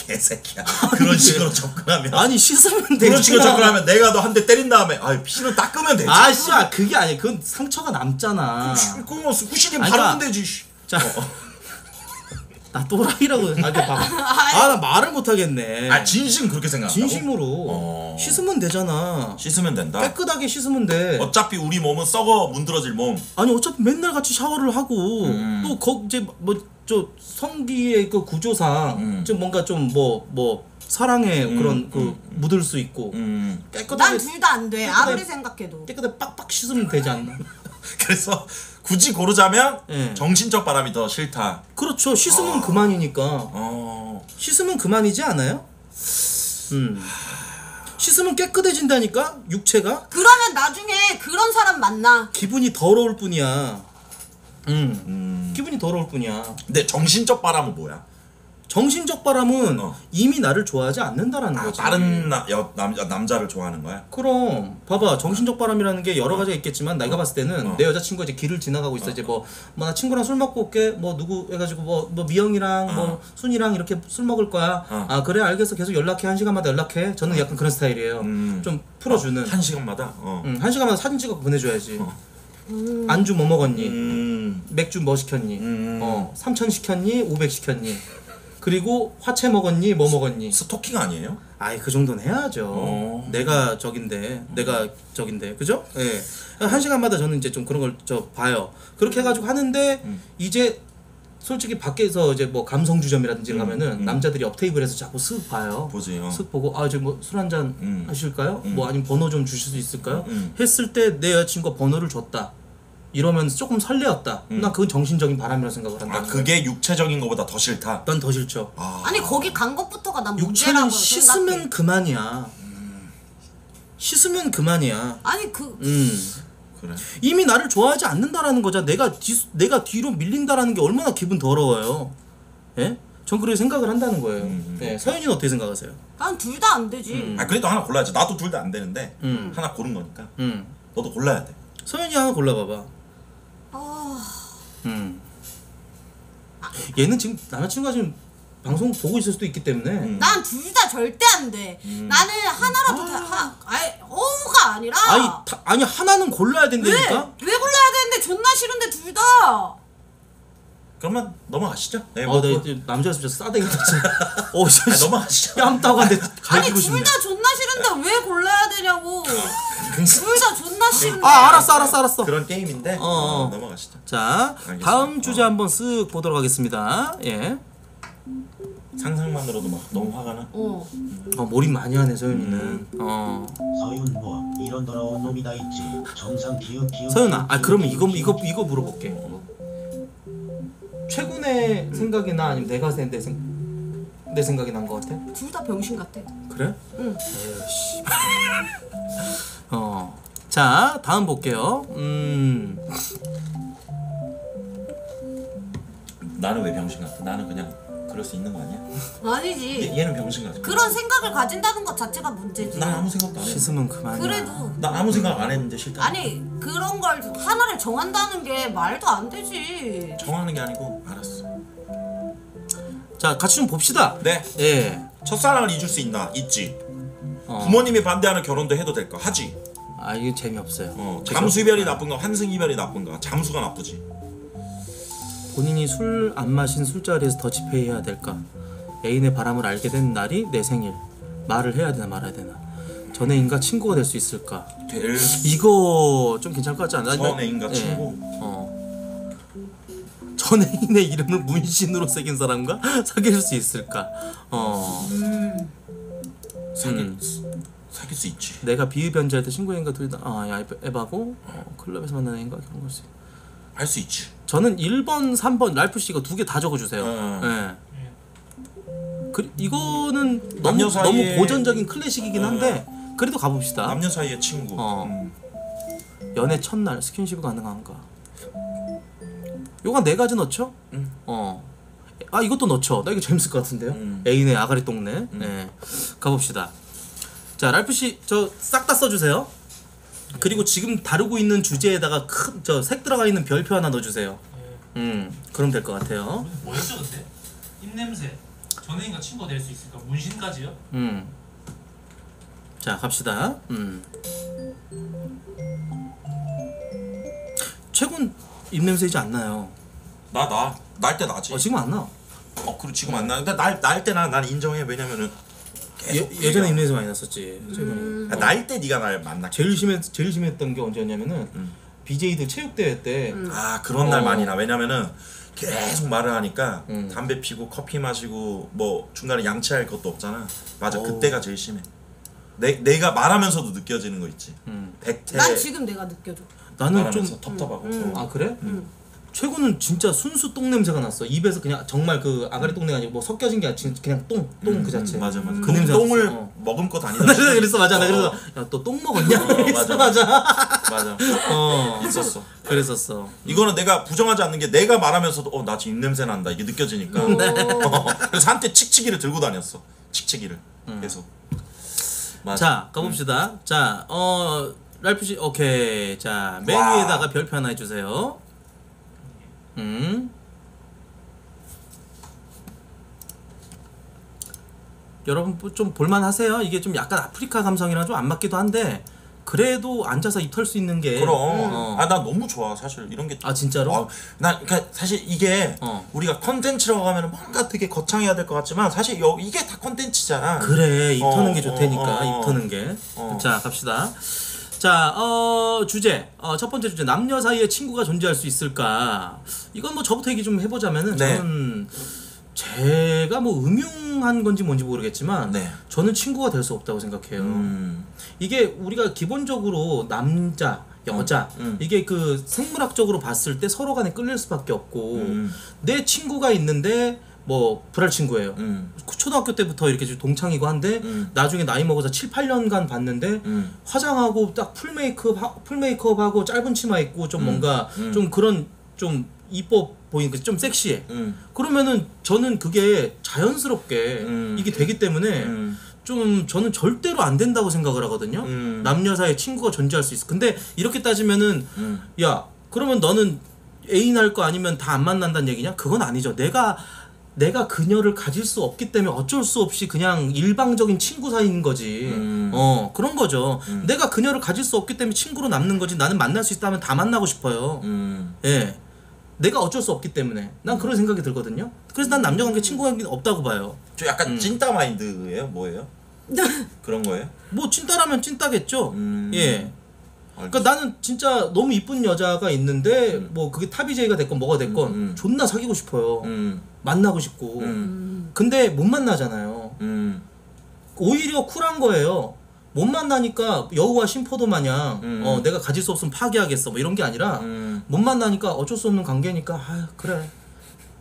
개새끼야. 그런 식으로 접근하면. 아니 씻으면 되지. 그런 식으로 접근하면 내가 너 한 대 때린 다음에 아 피는 닦으면 되지. 아 씨야 그게 아니야. 그건 상처가 남잖아. 그거 뭐 아니, 바르면 그러니까- 되지. 씨. 자, 나 또라이라고 아니 아나 말을 못 하겠네. 아 진심 그렇게 생각한다고? 진심으로 어. 씻으면 되잖아. 씻으면 된다. 깨끗하게 씻으면 돼. 어차피 우리 몸은 썩어 문드러질 몸. 아니 어차피 맨날 같이 샤워를 하고 음. 또거 이제 뭐 저 성기의 그 구조상 음. 좀 뭔가 좀 뭐 뭐 사랑의 그런 그 묻을 수 있고 음. 깨끗하게 난둘다 안 돼. 깨끗하게- 아무리 생각해도. 깨끗하게 빡빡 씻으면 되지 않나? 그래서 굳이 고르자면 예. 정신적 바람이 더 싫다. 그렇죠. 씻으면 그만이니까. 어. 씻으면 그만이지 않아요? 음. 씻으면 깨끗해진다니까 육체가 그러면 나중에 그런 사람 만나. 기분이 더러울 뿐이야. 음. 음. 기분이 더러울 뿐이야. 근데 정신적 바람은 뭐야? 정신적 바람은 어. 이미 나를 좋아하지 않는다라는 아, 거지. 다른 나, 여, 남, 남자를 좋아하는 거야? 그럼 봐봐 정신적 바람이라는 게 여러 가지가 있겠지만 내가 봤을 때는 어. 내 여자친구가 이제 길을 지나가고 있어 이제 뭐뭐나 친구랑 술 먹고 올게 뭐 누구 해가지고 뭐 뭐 미영이랑 뭐 어. 순이랑 이렇게 술 먹을 거야 어. 아 그래 알겠어 계속 연락해 한 시간마다 연락해 저는 약간 그런 스타일이에요 음. 좀 풀어주는 한 시간마다? 어. 응, 한 시간마다 사진 찍어 보내줘야지 안주 뭐 먹었니 음. 맥주 뭐 시켰니 음. 어 3천 시켰니 500 시켰니 그리고 화채 먹었니 뭐 먹었니 스토킹 아니에요? 아이 그 정도는 해야죠. 어. 내가 적인데 내가 적인데 그죠? 예. 한 시간마다 저는 이제 좀 그런 걸 저 봐요. 그렇게 해가지고 하는데 음. 이제 솔직히 밖에서 이제 뭐 감성 주점이라든지 음, 가면은 음. 남자들이 옆 테이블에서 자꾸 쓱 봐요. 보지, 어. 쓱 보고 아저뭐술 한잔 음. 하실까요? 음. 뭐 아니면 번호 좀 주실 수 있을까요? 음. 했을 때 내 여자친구가 번호를 줬다. 이러면 조금 설레었다. 음. 난 그건 정신적인 바람이라고 생각을 한다. 아 그게 육체적인 것보다 더 싫다. 난 더 싫죠. 아. 아니 거기 간 것부터가 난 육체는 문제라고 씻으면 생각해. 그만이야. 씻으면 그만이야. 아니 그 음. 그래. 이미 나를 좋아하지 않는다라는 거잖아. 내가 뒤, 내가 뒤로 밀린다라는 게 얼마나 기분 더러워요. 예? 전 그렇게 생각을 한다는 거예요. 음. 예. 서현이는 어떻게 생각하세요? 난 둘 다 안 되지. 음. 아 그래도 하나 골라야지. 나도 둘 다 안 되는데 음. 하나 고른 거니까. 음. 너도 골라야 돼. 서현이 하나 골라봐봐. 아, 음. 얘는 지금 남자친구가 지금 방송 보고 있을 수도 있기 때문에 음. 난 둘 다 절대 안 돼. 나는 하나라도 다, 하, 아니, 어우가 아니라. 아니 다, 아니 하나는 골라야 왜? 된다니까. 왜 골라야 되는데 존나 싫은데 둘 다. 그러면 넘어가시죠. 네, 어, 뭐나 그- 이제 남자였으면 진짜 싸대기 쳤지. 어, 진짜 아니, 넘어가시죠. 뺨 따고한테 아니 갈기고 싶네. 둘 다 존나 싫은데 왜 골라야 되냐고. 둘 다 싫은데. 아, 알았어, 알았어, 알았어. 그런 게임인데 어, 어. 어, 넘어가시죠. 자, 알겠습니다. 다음 주제 어. 한번 쓱 보도록 하겠습니다. 예. 상상만으로도 막 너무 화가 나. 어. 어, 몰입 많이 하네, 서윤이는. 음. 어. 서윤 뭐 이런 더러운 놈이 다 있지 정상 기웃 기웃 서윤아, 아, 기웃, 그러면 기웃, 이거, 이거, 기웃. 이거 물어볼게. 최근의 생각이 나? 아니면 내가 내, 내, 생, 내 생각이 난 것 같아? 둘 다 병신 같아. 그래? 응. 에이씨. 어. 자, 다음 볼게요. 음. 나는 왜 병신 같아? 나는 그냥 그럴 수 있는 거 아니야? 아니지. 얘, 얘는 병신 같아. 그런 생각을 가진다는 것 자체가 문제지. 난 아무 생각도 안 해. 씻으면 그만이야. 그래도 난 아무 생각 안 했는데 싫다. 아니 그런 걸 하나를 정한다는 게 말도 안 되지. 정하는 게 아니고 알았어. 자, 같이 좀 봅시다. 네. 예. 첫사랑을 잊을 수 있나? 있지. 어. 부모님이 반대하는 결혼도 해도 될까? 하지. 아, 이게 재미없어요. 어, 잠수 이별이 나쁜가? 환승 이별이 나쁜가? 잠수가 나쁘지. 본인이 술 안 마신 술자리에서 더치페이 해야 될까? 애인의 바람을 알게 된 날이 내 생일. 말을 해야 되나 말아야 되나? 전 애인과 친구가 될 수 있을까? 될 이거 좀 괜찮을 것 같지 않아? 전 애인과 예. 친구? 어. 전 애인의 이름을 문신으로 새긴 사람과 사귈 수 있을까? 어. 사귈 음. 사귈 수 있지. 내가 비흡연자일 때 친구 애인가 둘이 다아 야 에바고 어, 클럽에서 만나는 애인가 결혼 걸수 할수 있지. 저는 1번 3번 랄프 씨 이거 두 개 다 적어 주세요 어. 예. 그, 이거는 너무, 남녀 사이에- 너무 고전적인 클래식이긴 한데 그래도 가 봅시다 남녀 사이의 친구. 어. 음. 연애 첫날 스킨십 가능한가? 요거 네 가지 넣죠? 음. 어. 아 이것도 넣죠. 나 이거 재밌을 것 같은데요. 음. 애인의 아가리 똥내. 네. 가봅시다. 자 랄프 씨 저 싹 다 써주세요. 그리고 지금 다루고 있는 주제에다가 큰 저 색 들어가 있는 별표 하나 넣어주세요. 예. 음 그럼 될 것 같아요. 뭐 했죠 근데? 입냄새. 전애인과 친구가 될 수 있을까? 문신까지요? 음. 자 갑시다. 음. 최근 입냄새이지 않나요? 나 나. 날 때 나지. 어 지금 안 나. 어, 그리고 지금 안 나. 근데 날 때나 난 인정해. 왜냐면은 예, 예전에 입냄새 많이 났었지. 최근에. 날때 네가 날 만나. 제일 심했 제일 심했던 게 언제였냐면은 음. BJ들 체육대회 때아 그런 날 어. 많이 나. 왜냐면은 계속 말을 하니까 음. 담배 피고 커피 마시고 뭐 중간에 양치할 것도 없잖아. 맞아. 어. 그때가 제일 심해. 내 내가 말하면서도 느껴지는 거 있지. 음. 백태 난 지금 내가 느껴져. 나는 말하면서 좀 텁텁하고. 음. 어. 아 그래? 최고는 진짜 순수 똥 냄새가 났어. 입에서 그냥 정말 그 아가리 똥내가 아니고 뭐 섞여진 게 아니라 진- 그냥 똥, 똥 그 자체. 음, 맞아 맞아. 그 똥, 냄새 똥을 났어. 어. 머금고 다니다. 나 그래서 그랬어 맞아. 나 어, 그래서 야 또 똥 먹었냐? 어, 맞아. 맞아. 맞아. 어 있었어. 그랬었어. 이거는 내가 부정하지 않는 게 내가 말하면서도 어 나 지금 입 냄새 난다 이게 느껴지니까 음. 네. 어, 그래서 한때 칙칙이를 들고 다녔어 칙칙이를 계속 맞아. 음. 자 가봅시다. 자 어. 랄프 씨 오케이 자 맨 와. 위에다가 별표 하나 해주세요. 음. 여러분 뭐좀 볼만하세요. 이게 좀 약간 아프리카 감성이랑 좀 안 맞기도 한데 그래도 앉아서 입 털 수 있는 게 그럼 어. 아나 너무 좋아 사실 이런 게 아 진짜로? 어, 나 그러니까 사실 이게 어. 우리가 컨텐츠라고 하면 뭔가 되게 거창해야 될 것 같지만 사실 여, 이게 다 컨텐츠잖아 그래 입 어, 터는 게 어, 좋다니까 어, 어. 입 터는 게. 어. 자 갑시다. 자, 어, 주제. 어, 첫 번째 주제. 남녀 사이에 친구가 존재할 수 있을까? 이건 뭐 저부터 얘기 좀 해보자면은 네. 저는 제가 뭐 음흉한 건지 뭔지 모르겠지만 네. 저는 친구가 될 수 없다고 생각해요. 음. 이게 우리가 기본적으로 남자, 여자 음. 이게 그 생물학적으로 봤을 때 서로 간에 끌릴 수밖에 없고 음. 내 친구가 있는데 뭐 불알 친구예요. 음. 초등학교 때부터 이렇게 좀 동창이고 한데 음. 나중에 나이 먹어서 7, 8년간 봤는데 음. 화장하고 딱 full 메이크업 하- full 메이크업하고 짧은 치마 입고 좀 뭔가 음. 좀 그런 좀 이뻐 보이는 그좀 섹시해. 음. 그러면은 저는 그게 자연스럽게 음. 이게 되기 때문에 음. 좀 저는 절대로 안 된다고 생각을 하거든요. 음. 남녀 사이에 친구가 존재할 수 있어. 근데 이렇게 따지면은 음. 야 그러면 너는 애인 할 거 아니면 다 안 만난다는 얘기냐? 그건 아니죠. 내가 내가 그녀를 가질 수 없기 때문에 어쩔 수 없이 그냥 일방적인 친구 사이인 거지. 음. 어 그런 거죠. 내가 그녀를 가질 수 없기 때문에 친구로 남는 거지. 나는 만날 수 있다면 다 만나고 싶어요. 음. 예. 내가 어쩔 수 없기 때문에 난 그런 생각이 들거든요. 그래서 난 남녀 관계 친구 관계 없다고 봐요. 저 약간 음. 찐따 마인드예요 뭐예요 그런 거예요 뭐 찐따라면 찐따겠죠. 음. 예. 그러니까 나는 진짜 너무 이쁜 여자가 있는데 뭐 그게 탑이제이가 됐건 뭐가 됐건 음, 음. 존나 사귀고 싶어요. 음. 만나고 싶고. 음. 근데 못 만나잖아요. 음. 오히려 쿨한 거예요. 못 만나니까 여우와 심포도 마냥 음. 어, 내가 가질 수 없으면 파괴하겠어 뭐 이런 게 아니라 음. 못 만나니까 어쩔 수 없는 관계니까 아 그래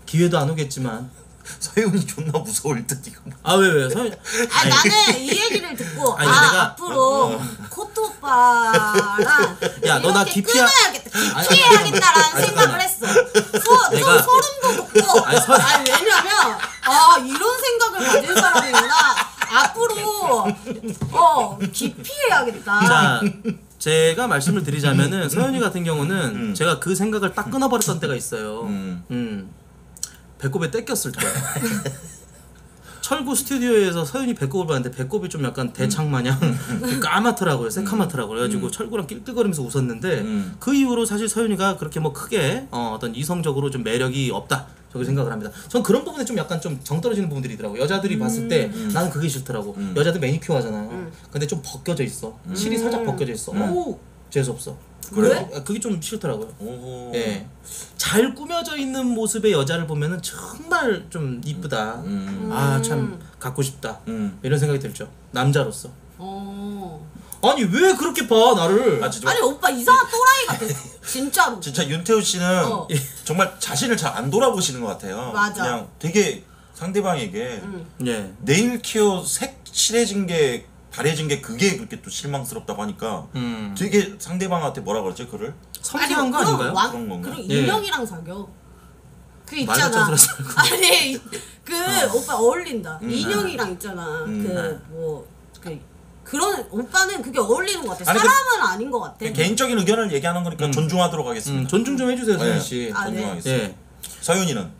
기회도 안 오겠지만 서윤이 존나 무서울 듯 이거 아왜 왜 서현 아 나는 이 얘기를 듣고 아니, 아 내가- 앞으로 코트 오빠랑 야, 너나 이렇게 기피야- 끊어야겠다 아니, 기피해야겠다라는 아니, 생각을 잠깐만. 했어 소, 내가- 좀 소름도 돋고 아니, 서- 아니 왜냐면 아 이런 생각을 가진 사람이구나 앞으로 어 기피해야겠다 자 제가 말씀을 드리자면은 서현이 같은 경우는 음. 제가 그 생각을 딱 끊어버렸던 때가 있어요. 음. 음. 배꼽에 떼꼈을 때. 철구 스튜디오에서 서윤이 배꼽을 봤는데 배꼽이 좀 약간 대창 마냥 까맣더라고요 새카맣더라고요. 그래가지고 철구랑 낄낄거리면서 웃었는데 음. 그 이후로 사실 서윤이가 그렇게 뭐 크게 어, 어떤 이성적으로 좀 매력이 없다. 저렇게 생각을 합니다. 전 그런 부분에 좀 약간 좀 정 떨어지는 부분들이 있더라고요. 여자들이 봤을 때 나는 그게 싫더라고. 여자들 매니큐어 하잖아요. 근데 좀 벗겨져 있어. 실이 살짝 벗겨져 있어. 어우 재수없어 그래? 아, 그게 좀 싫더라고요 오호. 예. 잘 꾸며져 있는 모습의 여자를 보면은 정말 좀 이쁘다. 음. 아 참 갖고 싶다. 음. 이런 생각이 들죠. 남자로서. 어. 아니 왜 그렇게 봐 나를? 아 진짜 아니 오빠 이상한 또라이 같아. 진짜로. 진짜 윤태우 씨는 어. 정말 자신을 잘 안 돌아보시는 것 같아요. 맞아. 그냥 되게 상대방에게 예. 네일 케어 색칠해진 게 바래진 게 그게 그렇게 또 실망스럽다고 하니까 음. 되게 상대방한테 뭐라 그러지 그를? 섬세한 거 아닌가요? 왕, 그런 건가? 그럼 예. 인형이랑 사겨. 그말 있잖아. 아니 그 오빠 어울린다. 음. 인형이랑 있잖아. 음. 그뭐 그 그런 오빠는 그게 어울리는 것 같아. 아니, 그- 사람은 아닌 것 같아. 개인적인 의견을 얘기하는 거니까 존중하도록 하겠습니다. 음, 존중 좀 해주세요, 소연 네, 씨. 아, 네. 존중하겠습니다. 예. 서윤이는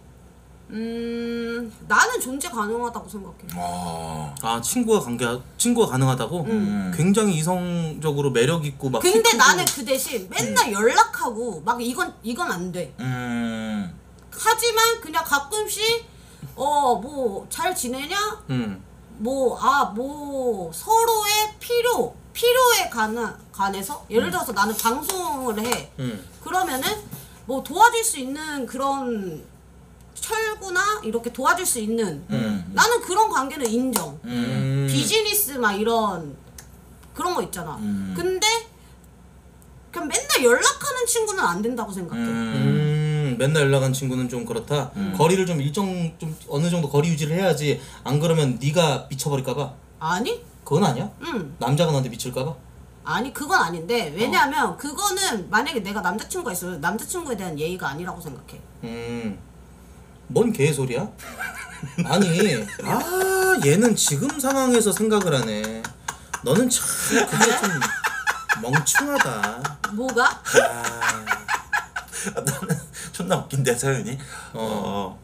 음 나는 존재 가능하다고 생각해. 아, 아 친구가 관계 친구가 가능하다고? 음. 굉장히 이성적으로 매력 있고 막. 키 근데 크고. 나는 그 대신 맨날 연락하고 막 이건 이건 안 돼. 음, 하지만 그냥 가끔씩 어 뭐 잘 지내냐? 음. 뭐 아 뭐 서로의 필요 필요에 관한 관해서 예를 들어서 나는 방송을 해. 음. 그러면은 뭐 도와줄 수 있는 그런 철구나 이렇게 도와줄 수 있는 음. 나는 그런 관계는 인정. 음. 비즈니스 막 이런 그런 거 있잖아. 음. 근데 그냥 맨날 연락하는 친구는 안 된다고 생각해. 음, 음, 맨날 연락한 친구는 좀 그렇다. 거리를 좀 일정 좀 어느 정도 거리 유지를 해야지. 안 그러면 네가 미쳐버릴까봐. 아니? 그건 아니야? 응. 남자가 너한테 미칠까봐? 아니 그건 아닌데 왜냐하면 그거는 만약에 내가 남자친구가 있어도 남자친구에 대한 예의가 아니라고 생각해. 음. 뭔 개소리야? 아니, 아, 얘는 지금 상황에서 생각을 하네. 너는 참 그게 좀 멍충하다. 뭐가? 아, 나는 존나 웃긴데 서윤이. 어.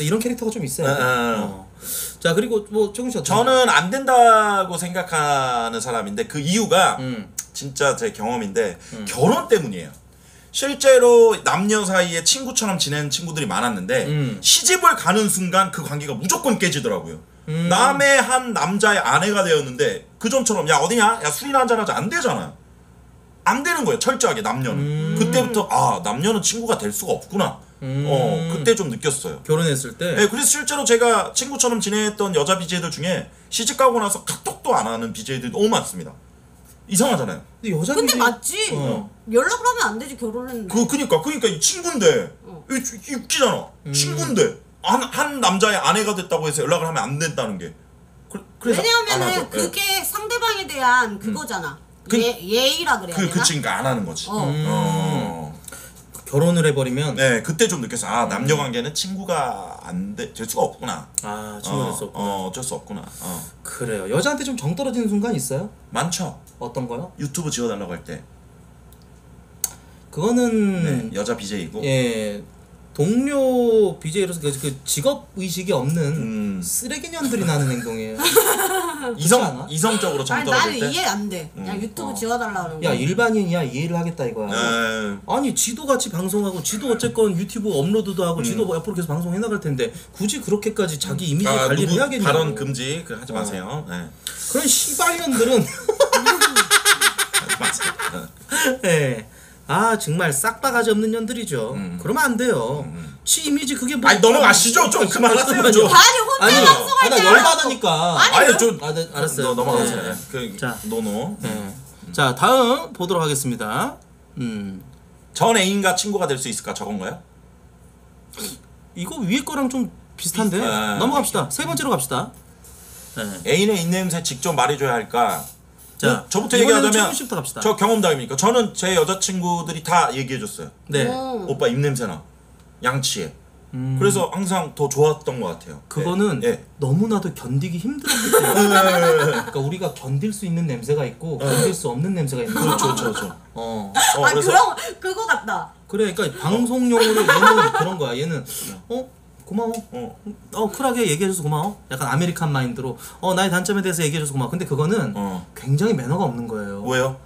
이런 캐릭터가 좀 있어요. 아, 아. 어. 자, 그리고 뭐 조금씩 어떤- 저는 안 된다고 생각하는 사람인데 그 이유가 음. 진짜 제 경험인데 결혼 때문이에요. 실제로 남녀 사이에 친구처럼 지내는 친구들이 많았는데 음. 시집을 가는 순간 그 관계가 무조건 깨지더라고요. 음. 남의 한 남자의 아내가 되었는데 그 전처럼 야 어디냐? 야 술이나 한잔 하자 안 되잖아요. 안 되는 거예요 철저하게 남녀는. 음. 그때부터 아 남녀는 친구가 될 수가 없구나. 음. 어 그때 좀 느꼈어요. 결혼했을 때 네, 그래서 실제로 제가 친구처럼 지냈던 여자 BJ들 중에 시집 가고 나서 카톡도 안 하는 BJ들이 너무 많습니다. 이상하잖아요. 근데 여자 근데 맞지. 어. 연락을 하면 안 되지 결혼했는데. 그 그니까 그니까 이 친구인데 어. 이, 이 웃기잖아. 음. 친구인데 한, 한 남자의 아내가 됐다고 해서 연락을 하면 안 된다는 게. 그, 그래서 안 왜냐하면은 하죠. 예. 그게 상대방에 대한 그거잖아. 그- 예, 예의라 그래야 그 되나? 그치 그니까 안 하는 거지. 어. 어. 결혼을 해버리면 네 그때 좀 느꼈어. 아 남녀 관계는 친구가 안될 수가 없구나. 아 친구가 어, 될수 없고 어 어쩔 수 없구나. 어. 그래요 여자한테 좀 정 떨어지는 순간 있어요? 많죠. 어떤 거요? 유튜브 지워달라고 할 때. 그거는 네, 여자 BJ이고. 예 동료 BJ로서 그, 그 직업 의식이 없는 음. 쓰레기년들이 나는 행동이에요. 이성 않아? 이성적으로 정 아니 떨어질 나는 때. 이해 안 돼. 그냥 음, 유튜브 어. 지워달라는 거. 야 일반인이야 이해를 하겠다 이거야. 에, 아니 지도 같이 방송하고 지도 어쨌건 유튜브 업로드도 하고 지도 뭐 앞으로 계속 방송해 나갈 텐데 굳이 그렇게까지 자기 이미지 아, 관리를 누구 해야겠냐고. 발언 금지 그 하지 마세요. 네. 그런 시발년들은 하지 마세요. 네. 예. 아 정말 싹바가지 없는 년들이죠. 음. 그러면 안 돼요. 치 이미지 그게 뭐 아니 넘어가시죠. 좀 그만하세요. 좀. 아니 혼자 아니, 방송할 아, 나때 열받으니까. 아니 좀 아, 네, 알았어요. 너 넘어가세요. 네. 네. 그 자. 노노. 네. 자 다음 보도록 하겠습니다. 음 전 애인과 친구가 될 수 있을까 저건가요? 이거 위에 거랑 좀 비슷한데 아. 넘어갑시다. 세 번째로 갑시다. 네. 애인의 입냄새 직접 말해줘야 할까? 자 그, 저부터 얘기하자면 씨부터 갑시다. 저 경험담입니까? 저는 제 여자친구들이 다 얘기해줬어요. 네. 어. 오빠 입냄새나 양치해. 음. 그래서 항상 더 좋았던 것 같아요. 그거는 네. 네. 너무나도 견디기 힘들었기 때문에 그러니까 우리가 견딜 수 있는 냄새가 있고 견딜 수 없는 냄새가 있는 거죠. 그렇죠, 그렇죠, 그렇죠. 어. 어, 아 그래서 그런 그거 같다. 그래, 그러니까 방송용으로 얘는 그런 거야. 얘는 어 고마워. 어, 어 쿨하게 얘기해줘서 고마워. 약간 American mind로 어 나의 단점에 대해서 얘기해줘서 고마워. 근데 그거는 어. 굉장히 매너가 없는 거예요. 왜요?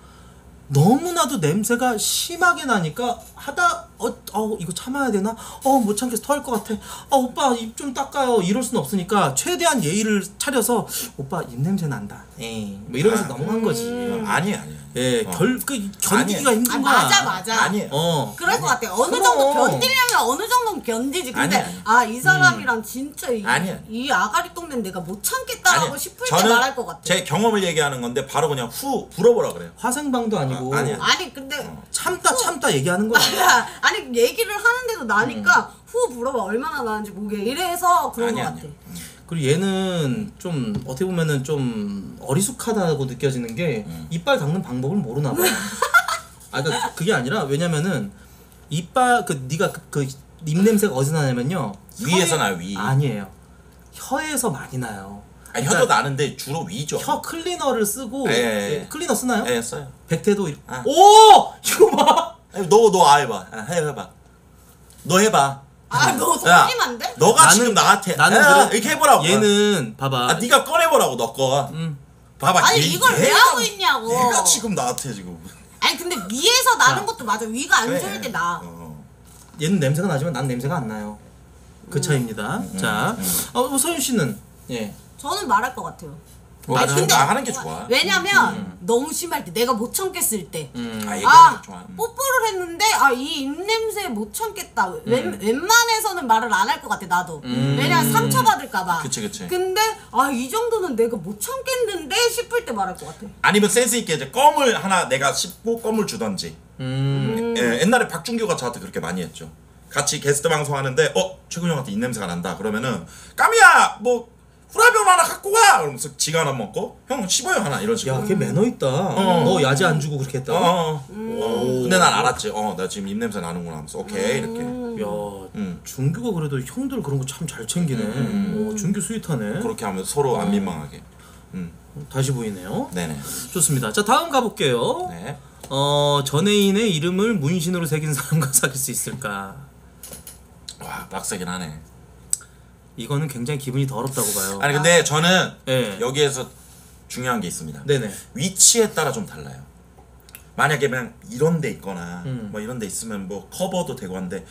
너무나도 냄새가 심하게 나니까 하다 어, 어 이거 참아야 되나? 어못 참겠어 토할 것 같아. 아 오빠 입 좀 닦아요. 이럴 순 없으니까 최대한 예의를 차려서 오빠 입 냄새 난다. 에이 뭐 이러면서 아. 넘어간 거지. 아니에요, 아니에요. 예, 어. 결, 그 견디기가 아니, 힘든 아 거야. 맞아 맞아. 아니에요. 어. 그럴 것 같아. 어느 그럼. 정도 견디려면 어느 정도는 견디지. 근데 아니야, 아니야. 아 이 사람이랑 진짜 이, 아니야. 이 아가리 똥내는 내가 못 참겠다라고 아니, 싶을 때 저는 말할 것 같아. 제 경험을 얘기하는 건데 바로 그냥 후 불어보라 그래요. 화생방도 아니고 아, 아니야. 아니 근데 어. 참다 참다 얘기하는 거야. 아니 얘기를 하는데도 나니까 후 불어봐 얼마나 나는지 모르게 이래서 그런 아니야, 것 같아. 아니야. 그리고 얘는 좀 어떻게 보면은 좀 어리숙하다고 느껴지는 게 음. 이빨 닦는 방법을 모르나 봐. 아 그러니까 그게 아니라 왜냐면은 이빨 그 네가 그, 그 입냄새가 어디서 나냐면요. 위에서 나요, 위. 아니에요. 혀에서 많이 나요. 아니 그러니까 혀도 나는데 주로 위죠. 혀 클리너를 쓰고 예, 예, 예, 예. 클리너 쓰나요? 예, 써요. 백태도 이렇게 아. 오 이거 봐. 너너 아 해 봐. 아, 해 해봐. 너 해봐. 아너 야, 소심한데? 너가 나는- 지금 나한테 나는 야, 그래- 이렇게 해보라고. 얘는 봐봐. 아 네가 꺼내보라고 너 거. 음. 봐봐. 아니 얘- 이걸 왜 얘가- 하고 있냐고. 얘가 지금 나한테 지금. 아니 근데 위에서 나는 자. 것도 맞아. 위가 안. 좋을 때 나. 어. 얘는 냄새가 나지만 난 냄새가 안 나요. 그 차이입니다. 자, 어, 뭐 서윤 씨는 예. 저는 말할 것 같아요. 뭐, 말을 근데 한다. 하는 게 좋아. 왜냐면 너무 심할 때 내가 못 참겠을 때. 음. 아 아 얘기하는 게 좋아. 음. 뽀뽀를 했는데 아 이 입냄새 못 참겠다. 웬, 웬만해서는 말을 안 할 것 같아 나도. 왜냐면 상처 받을까봐. 그치, 그치. 근데 아 이 정도는 내가 못 참겠는데 싶을 때 말할 것 같아. 아니면 센스 있게 이제 껌을 하나 내가 씹고 껌을 주던지. 음. 예, 옛날에 박준규가 저한테 그렇게 많이 했죠. 같이 게스트 방송 하는데 어 최근 형한테 이 냄새가 난다 그러면은 까미야 뭐 후라이팬 하나 갖고 가 그러면서 지가 하나 먹고 형 씹어요 하나 이런 식으로. 야, 걔 매너 있다. 너 야지 안 주고 그렇게 했다. 어, 어. 어. 근데 난 알았지. 어, 나 지금 입 냄새 나는구나 하면서 오케이 이렇게. 야, 음. 준규가 그래도 형들 그런 거 참 잘 챙기네. 어, 준규 스윗하네. 그렇게 하면 서로 안 민망하게. 음, 다시 보이네요. 네네. 좋습니다. 자, 다음 가볼게요. 네. 어, 전애인의 이름을 문신으로 새긴 사람과 사귈 수 있을까? 와 빡세긴 하네. 이거는 굉장히 기분이 더럽다고 봐요. 아니 근데 저는 네. 여기에서 중요한 게 있습니다. 네네. 위치에 따라 좀 달라요. 만약에 그냥 이런 데 있거나 음. 뭐 이런 데 있으면 뭐 커버도 되고 한데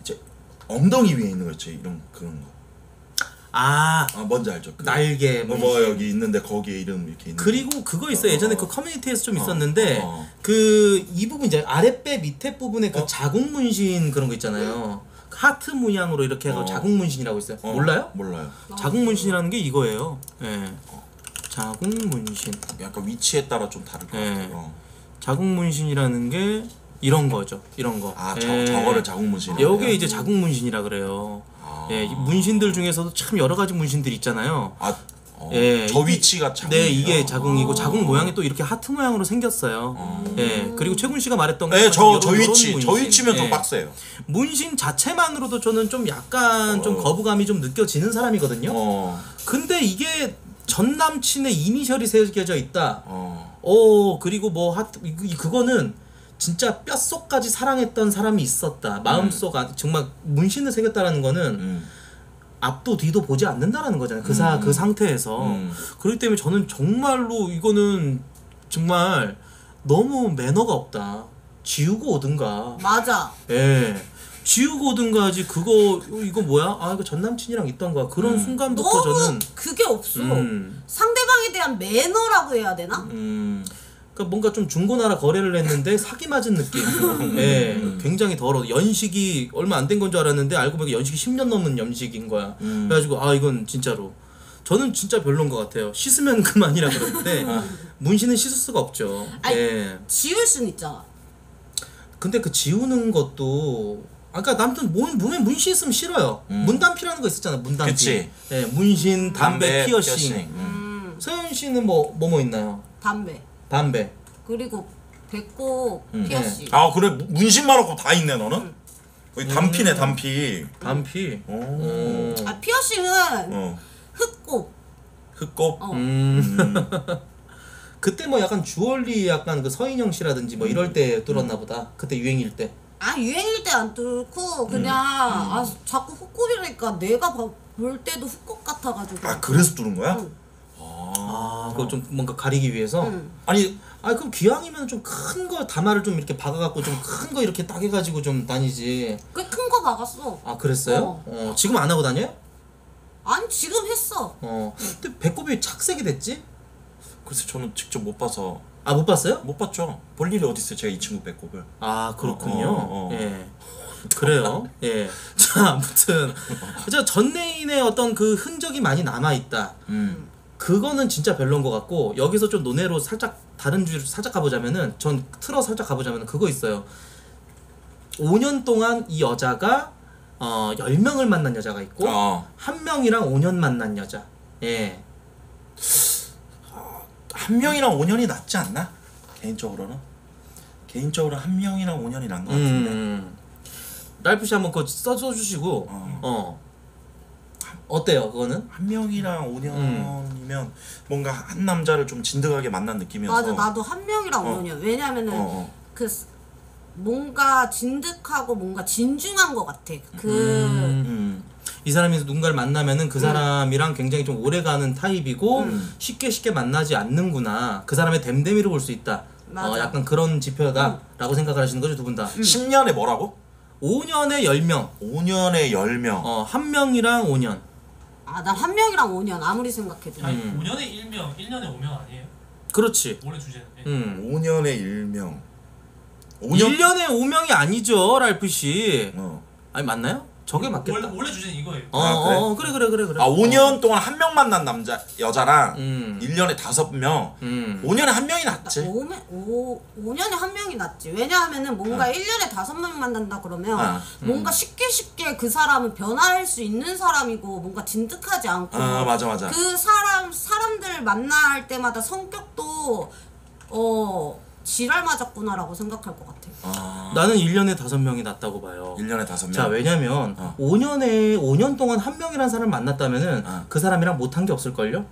이제 엉덩이 위에 있는 거 있지 이런 그런 거. 아, 아 뭔지 알죠? 그 날개 뭐, 뭐뭐 여기 있는데 거기에 이름 이렇게 있는. 그리고 그거 있어요. 어, 예전에 어. 그 커뮤니티에서 좀 어, 있었는데 어, 어. 그 이 부분 이제 아랫배 밑에 부분에 그 어? 자국 문신 그런 거 있잖아요. 하트 모양으로 이렇게 해서 어. 자국 문신이라고 있어요. 어, 몰라요? 몰라요. 자국 문신이라는 게 이거예요. 예. 자국 문신. 약간 위치에 따라 좀 다를 것 네. 같아요. 어. 자국 문신이라는 게 이런 거죠. 이런 거. 아, 예. 저, 저거를 자국 문신. 요게 이제 자국 문신이라 그래요. 아. 예, 이 문신들 중에서도 참 여러 가지 문신들 있잖아요. 아, 어, 예, 저 위치가 자국. 네, 이게 자국이고 자국 모양이 또 이렇게 하트 모양으로 생겼어요. 예, 그리고 최군 씨가 말했던 게 네, 저, 저 위치, 저. 위치면 좀 예. 빡세요. 문신 자체만으로도 저는 좀 약간 좀 어. 거부감이 좀 느껴지는 사람이거든요. 어, 근데 이게 전 남친의 이니셜이 새겨져 있다. 어, 오 그리고 뭐 하트 이- 그거는 진짜 뼛속까지 사랑했던 사람이 있었다. 마음속 안 정말 문신을 새겼다라는 거는 음, 앞도 뒤도 보지 않는다라는 거잖아요. 그 사 그 상태에서 음. 그렇기 때문에 저는 정말로 이거는 정말 너무 매너가 없다. 지우고 오든가. 맞아. 예. 지우고 오든가 하지 그거 이거 뭐야? 아 이거 전 남친이랑 있던 거야. 그런 순간부터 너무 저는 그게 없어. 음, 상대방에 대한 매너라고 해야 되나? 음. 그러니까 뭔가 좀 중고나라 거래를 했는데 사기 맞은 느낌. 예, 굉장히 더러워. 연식이 얼마 안 된 건 줄 알았는데 알고 보니까 연식이 10년 넘은 연식인 거야. 음. 그래가지고 아 이건 진짜로 저는 진짜 별론 것 같아요. 씻으면 그만이라 그러는데 문신은 씻을 수가 없죠. 아니, 예. 지울 순 있잖아. 근데 그 지우는 것도 아까 남튼 몸 몸에 문신 있으면 싫어요. 문단피라는 거 있었잖아. 문단피. 음. 그치. 예, 문신, 담배, 피어싱. 음. 음, 서현 씨는 뭐 뭐뭐 있나요? 담배. 담배. 그리고 배꼽 음, 피어싱. 아 그래 무- 문신만 없고 다 있네 너는? 거의 단피네 단피. 담피. 오. 어. 아 피어싱은 어. 흑곱. 흑곱. 어. 음. 그때 뭐 약간 주얼리 약간 그 서인영 씨라든지 뭐 이럴 때 뚫었나 보다. 그때 유행일 때. 아 유행일 때 안 뚫고 그냥 아 자꾸 흑곱이라니까 내가 봐- 볼 때도 흑곱 같아가지고. 아 그래서 뚫은 거야? 응. 아, 그걸 좀 뭔가 가리기 위해서. 응. 아니 아, 그럼 기왕이면 좀 큰 거 다마를 좀 이렇게 박아갖고 좀 큰 거 이렇게 딱 해가지고 좀 다니지. 꽤큰 거 박았어. 아, 그랬어요? 어. 어, 지금 안 하고 다녀요? 아니 지금 했어. 어. 근데 배꼽이 착색이 됐지? 글쎄 저는 직접 못 봐서 아 못 봤어요? 못 봤죠. 볼 일이 어디 있어요. 제가 이 친구 배꼽을. 아 그렇군요. 어, 어, 어. 예. 그래요. 예. 자 아무튼 저 전내인의 어떤 그 흔적이 많이 남아 있다. 음. 그거는 진짜 별론 것 같고 여기서 좀 논외로 살짝 다른 주로 살짝 가보자면은 전 틀어 살짝 가보자면은 그거 있어요. 5년 동안 이 여자가 어 10명을 만난 여자가 있고 어. 한 명이랑 5년 만난 여자. 예. 한 명이랑 5년이 낫지 않나? 개인적으로는. 개인적으로 한 명이랑 5년이 난 것 같은데. 음. 랄프 씨 한번 그거 써 써주시고 어. 어. 어때요 그거는? 한 명이랑 음. 5년이면 뭔가 한 남자를 좀 진득하게 만난 느낌이어서. 맞아 나도 한 명이랑 어. 5년이야 왜냐면은 어, 어. 그 스- 뭔가 진득하고 뭔가 진중한 것 같아 그 음. 이 사람이 누군가를 만나면은 그 사람이랑 굉장히 좀 오래가는 타입이고 음. 쉽게 쉽게 만나지 않는구나 그 사람의 댐댐이로 볼 수 있다 어, 맞아. 약간 그런 지표다라고 생각을 하시는 거죠 두 분 다 10년에 뭐라고? 5년에 10명 5년에 10명. 어, 한 명이랑 5년 아 난 한 명이랑 5년 아무리 생각해도 아니 음. 5년에 1명, 1년에 5명 아니에요? 그렇지 원래 주제는. 예. 음. 5년에 1명. 5년? 1년에 5명이 아니죠 랄프 씨 어. 아니 맞나요? 저게 맞겠다 원래, 원래 주제는 이거예요. 어, 아, 그래? 어, 그래 그래 그래 그래 아 5년 동안 한 명 만난 남자 여자랑 음. 1년에 다섯 명 음. 5년에 한 명이 낫지 5, 5, 5년에 한 명이 낫지 왜냐하면은 뭔가 1년에 다섯 명 만난다 그러면 어. 뭔가 쉽게 쉽게 그 사람은 변화할 수 있는 사람이고 뭔가 진득하지 않고 아 맞아 맞아 그 사람 사람들 만날 때마다 성격도 어 지랄 맞았구나라고 생각할 것 같아. 아, 나는 1년에 5명이 낫다고 봐요 1년에 다섯 명자 왜냐면 어. 5년에 5년 동안 한 명이라는 사람을 만났다면은 어. 그 사람이랑 못한 게 없을 걸요?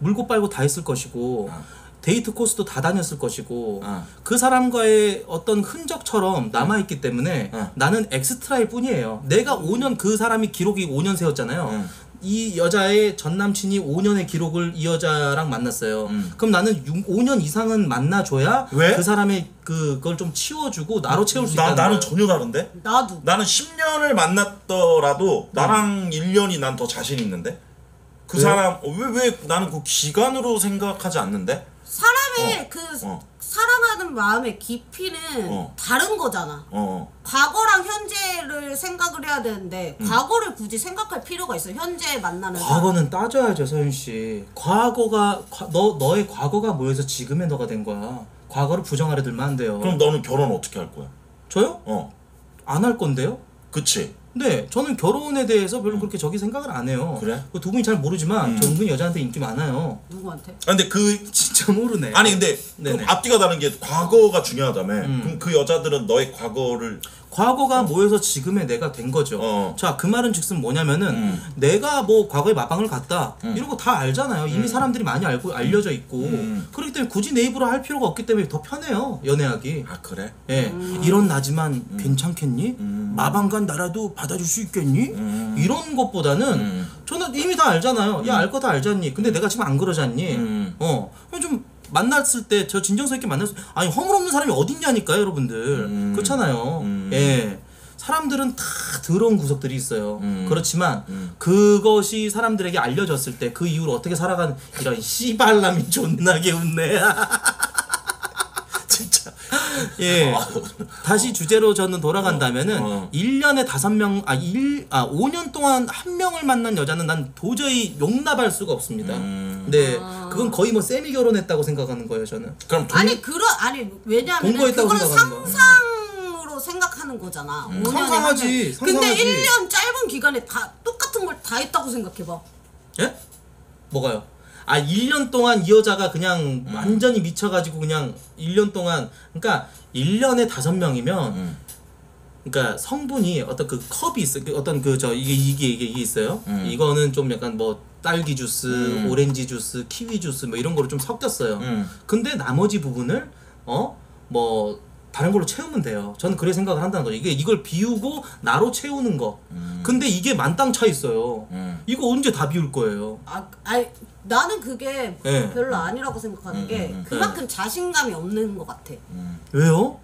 물고 빨고 다 했을 것이고 어. 데이트 코스도 다 다녔을 것이고 어. 그 사람과의 어떤 흔적처럼 남아 있기 때문에 어. 나는 엑스트라일 뿐이에요 내가 5년 그 사람이 기록이 5년 세웠잖아요 음. 이 여자의 전 남친이 5년의 기록을 이 여자랑 만났어요. 음. 그럼 나는 6, 5년 이상은 만나줘야 왜? 그 사람의 그, 그걸 좀 치워주고 나로 채울 수 나, 있다는 나는. 전혀 다른데 나도. 나는 10년을 만났더라도 나랑 1년이 난 더 자신 있는데 그 왜요? 사람 왜 왜 나는 그 기간으로 생각하지 않는데 사람의 어, 그 어. 사랑하는 마음의 깊이는 어. 다른 거잖아. 어 과거랑 현재를 생각을 해야 되는데 과거를 굳이 생각할 필요가 있어. 현재 만나는. 과거는 따져야죠, 서윤 씨. 과거가 과- 너 너의 과거가 모여서 지금의 너가 된 거야. 과거를 부정하려 들면 안 돼요. 그럼 너는 결혼 어떻게 할 거야 저요? 어 안 할 건데요? 그치 네, 저는 결혼에 대해서 별로 그렇게 저기 생각을 안 해요. 그래? 그두 분이 잘 모르지만 저 은근히 여자한테 인기 많아요. 누구한테? 아, 근데 그 진짜 모르네. 아니 근데 네네. 그럼 앞뒤가 다른 게 과거가 중요하다며 음. 그럼 그 여자들은 너의 과거를 과거가 모여서 지금의 내가 된 거죠. 어. 자, 그 말은 즉슨 뭐냐면은 음. 내가 뭐 과거에 마방을 갔다 이런 거 다 알잖아요. 이미 사람들이 많이 알고 알려져 있고 음. 그렇기 때문에 굳이 내 입으로 할 필요가 없기 때문에 더 편해요 연애하기. 아 그래 예, 이런 나지만 괜찮겠니? 음. 마방 간 나라도 받아줄 수 있겠니? 음. 이런 것보다는 음. 저는 이미 다 알잖아요. 야, 알 거 다 알잖니? 근데 내가 지금 안 그러잖니? 음. 어, 그럼 좀 만났을 때 저 진정성 있게 만났을 때 아니 허물없는 사람이 어딨냐니까요, 여러분들. 음. 그렇잖아요. 음. 예. 사람들은 다 더러운 구석들이 있어요. 음. 그렇지만 음. 그것이 사람들에게 알려졌을 때 그 이후로 어떻게 살아가는 이런 씨발남이 존나게 웃네. 예. 다시 주제로 저는 돌아간다면은 어. 1년에 다섯 명, 아, 1, 아, 5년 동안 한 명을 만난 여자는 난 도저히 용납할 수가 없습니다. 음. 네. 아. 그건 거의 뭐 세미 결혼했다고 생각하는 거예요, 저는. 그럼 돈, 아니 그런 아니 있다고 그거는. 상상으로 생각하는 거잖아. 5년에 상상하지, 근데 상상하지. 1년 짧은 기간에 다 똑같은 걸 다 했다고 생각해 봐. 예? 뭐가요? 아, 1년 동안 이 여자가 그냥 음. 완전히 미쳐가지고 그냥 1년 동안, 그러니까 1년에 다섯 명이면 음. 그러니까 성분이 어떤 그 컵이 있어 그 어떤 그 저 이게 이게 이게 이게 있어요. 음. 이거는 좀 약간 뭐 딸기 주스, 음. 오렌지 주스, 키위 주스 뭐 이런 거로 좀 섞였어요. 음. 근데 나머지 부분을 어뭐 다른 걸로 채우면 돼요. 저는 그렇게 생각을 한다는 거죠. 이게 이걸 비우고 나로 채우는 거. 근데 이게 만땅 차 있어요. 음. 이거 언제 다 비울 거예요? 아, 아니 나는 그게 네. 별로 아니라고 생각하는 게 음, 음, 그만큼 자신감이 없는 것 같아. 왜요?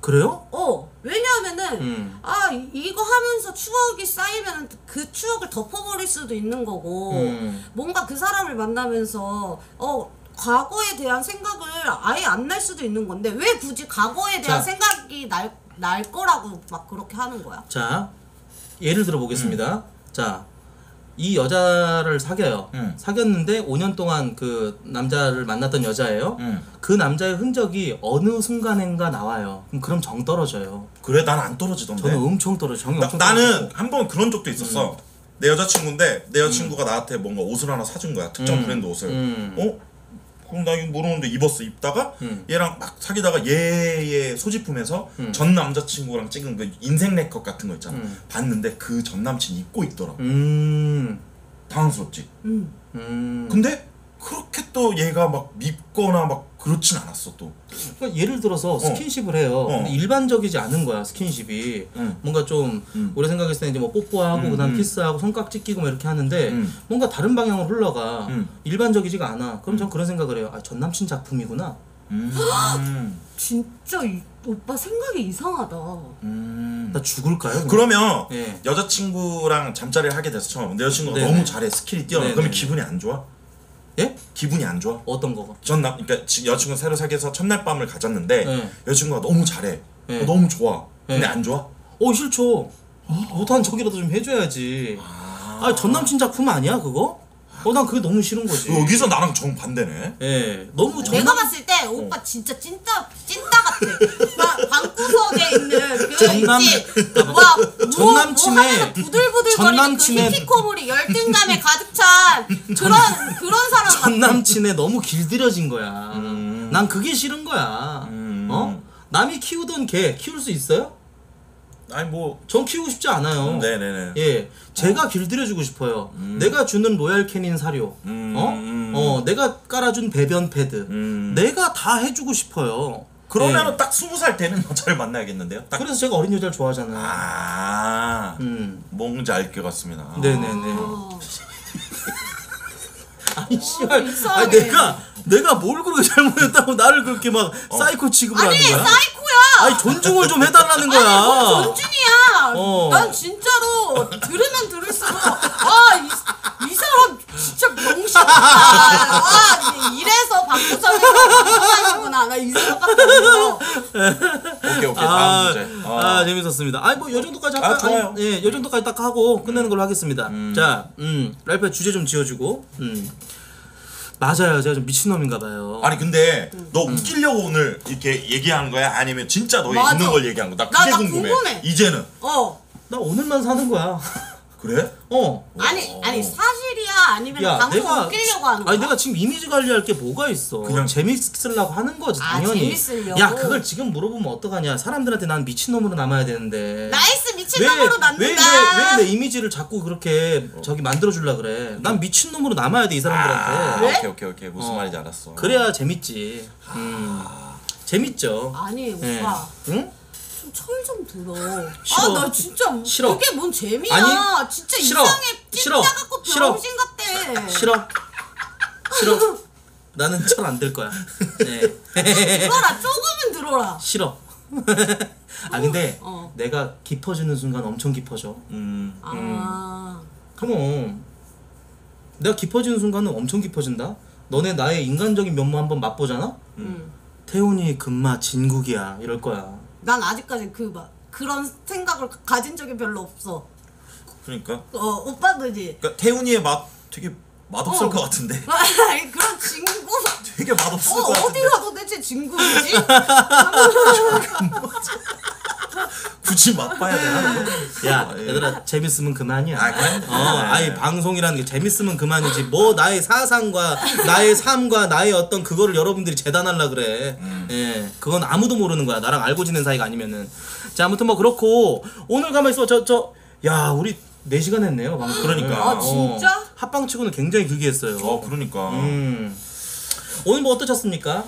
그래요? 어 왜냐하면은 음. 아 이- 이거 하면서 추억이 쌓이면 그 추억을 덮어버릴 수도 있는 거고 음. 뭔가 그 사람을 만나면서 어 과거에 대한 생각을 아예 안 날 수도 있는 건데 왜 굳이 과거에 대한 자. 생각이 날, 날 거라고 막 그렇게 하는 거야? 자 예를 들어 보겠습니다. 자. 이 여자를 사귀어요. 음. 사귀었는데 5년 동안 그 남자를 만났던 여자예요. 음. 그 남자의 흔적이 어느 순간인가 나와요. 그럼 그럼 정 떨어져요. 그래 난 안 떨어지던데. 저는 엄청 떨어져. 정이 나, 엄청 나는 떨어지고. 한 번 그런 적도 있었어. 내 여자친구인데 내 여자친구가 나한테 뭔가 옷을 하나 사준 거야. 특정 음. 브랜드 옷을. 음. 어? 그럼 나 이거 모르는데 입었어. 입다가 음. 얘랑 막 사귀다가 얘의 소지품에서 음. 전 남자친구랑 찍은 그 인생 네컷 같은 거 있잖아. 음. 봤는데 그 전 남친 입고 있더라. 음. 당황스럽지. 음. 음. 근데 그렇게 또 얘가 막 밉거나 막 그렇진 않았어 또. 그러니까 예를 들어서 스킨십을 해요. 어. 근데 일반적이지 않은 거야 스킨십이. 응. 뭔가 좀 음. 우리 생각했을 때 이제 뭐 뽀뽀하고 음, 그다음 음. 키스하고 손깍지 끼고 뭐 이렇게 하는데 음. 뭔가 다른 방향으로 흘러가. 음. 일반적이지가 않아. 그럼 전 그런 생각을 해요. 아, 전 남친 작품이구나. 음. 진짜 이, 오빠 생각이 이상하다. 음. 나 죽을까요? 그러면 예. 여자친구랑 잠자리를 하게 돼서 처음 내 여자친구가 네네. 너무 잘해 skill이 뛰어나 네네. 그러면 기분이 안 좋아? 예? 기분이 안 좋아? 어떤 거가? 전남 그러니까 지금 여자친구 새로 사귀어서 첫날 밤을 가졌는데 네. 여자친구가 너무 잘해 네. 어, 너무 좋아 근데 네. 안 좋아? 어 싫죠. 못한 척이라도 좀 해줘야지. 아, 전 남친 작품 아니야 그거? 어, 난 그게 너무 싫은 거지. 여기서 나랑 정 반대네 예, 너무 전 내가 남... 봤을 때 오빠 진짜 찐따 찐따 같아. 막 방구석에 있는 그 전남- 있지. 와, 뭐, 전남친의- 뭐 하면서 부들부들거리는 전남친의- 그 열등감에 가득 찬 그런 그런 사람 같아. 전 남친에 너무 길들여진 거야. 음. 난 그게 싫은 거야. 음. 어? 남이 키우던 개 키울 수 있어요? 아니 뭐 전 키우고 싶지 않아요. 네네네 예, 제가 길들여주고 싶어요. 음. 내가 주는 로얄 캐닌 사료, 음. 어, 음. 어, 내가 깔아준 배변 패드, 음. 내가 다 해주고 싶어요. 그러면은 예. 딱 스무 살 되는 여자를 만나야겠는데요? 딱 그래서 제가 어린 여자를 좋아하잖아요. 아, 음, 뭔지 알 것 같습니다. 네네네. 어. 아니 씨발, 이상해. 아니 내가 내가 뭘 그렇게 잘못했다고 나를 그렇게 막 사이코 취급을 아니 하는 거야? 사이코야. 아니 존중을 좀 해달라는 거야. 아니 뭐 존중이야. 어. 난 진짜로 들으면 들을수록 아이 이 사람 진짜 병신이다. 아 이래서 방구석에서 방송하는구나. 난 이 생각밖에 오케이 오케이 다음 아, 문제. 어. 아 재밌었습니다. 아니 뭐요 정도까지 할까? 아, 좋아요. 예, 요 정도까지 딱 하고 끝내는 걸로 하겠습니다. 음. 자, 음, 랄프 주제 좀 지어주고, 음, 맞아요, 제가 좀 미친 놈인가 봐요. 아니 근데 음. 너 웃기려고 오늘 이렇게 얘기하는 거야? 아니면 진짜 너의 맞아. 있는 걸 얘기한 거야? 나 나- 그게 나 궁금해. 궁금해. 이제는 어. 나 오늘만 사는 거야. 그래? 어. 아니 아니 사실이야 아니면 야, 방송 내가 웃기려고 하는 거야? 아니 내가 지금 이미지 관리할 게 뭐가 있어? 그냥- 그냥 재밌으려고 하는 거지 아, 당연히. 재밌으려고? 야 그걸 지금 물어보면 어떡하냐? 사람들한테 난 미친 놈으로 남아야 되는데. nice 미친놈으로 만든다. 왜왜왜 내 이미지를 자꾸 그렇게 저기 만들어 줄라 그래? 난 미친 놈으로 남아야 돼 이 아, 사람들한테. 왜? 오케이 오케이 오케이 무슨 어. 말인지 알았어. 그래야 재밌지. 음. 재밌죠. 아니 예. 오빠 응? 좀철좀 들어. 싫어. 아나 진짜 싫어. 그게 뭔 재미야? 아니, 진짜 싫어. 이상해. 싫어. 찐따 같고 싫어. 병신 같대. 싫어. 싫어. 나는 철 안 들 거야. 네. 들어라 조금은 들어라. 싫어. 아 근데 어. 내가 깊어지는 순간 엄청 깊어져. 음. 아 그럼 내가 깊어지는 순간은 엄청 깊어진다. 너네 나의 인간적인 면모 한번 맛보잖아. 음. 태훈이 금마 진국이야 이럴 거야. 난 아직까지 그 막 그런 생각을 가진 적이 별로 없어. 그러니까 어 오빠들이 그러니까 태훈이의 맛 되게 맛없을 어. 것 같은데. 그런 친구. 되게 맛없을 어 것 같은데. 어디 가 도 대체 친구이지? 굳이 맛봐야 되나? 야 아, 예. 얘들아 재밌으면 그만이야. 아, 그래? 어, 아니 방송이라는 게 재밌으면 그만이지. 뭐 나의 사상과 나의 삶과 나의 어떤 그거를 여러분들이 재단하려 그래. 음. 예, 그건 아무도 모르는 거야. 나랑 알고 지낸 사이가 아니면은. 자, 아무튼 뭐 그렇고 오늘 가만 있어. 저 저 야 우리 4 시간 했네요. 방송. 그러니까. 아, 진짜? 합방치고는 굉장히 길게 했어요. 어 그러니까. 음. 오늘 뭐 어떠셨습니까?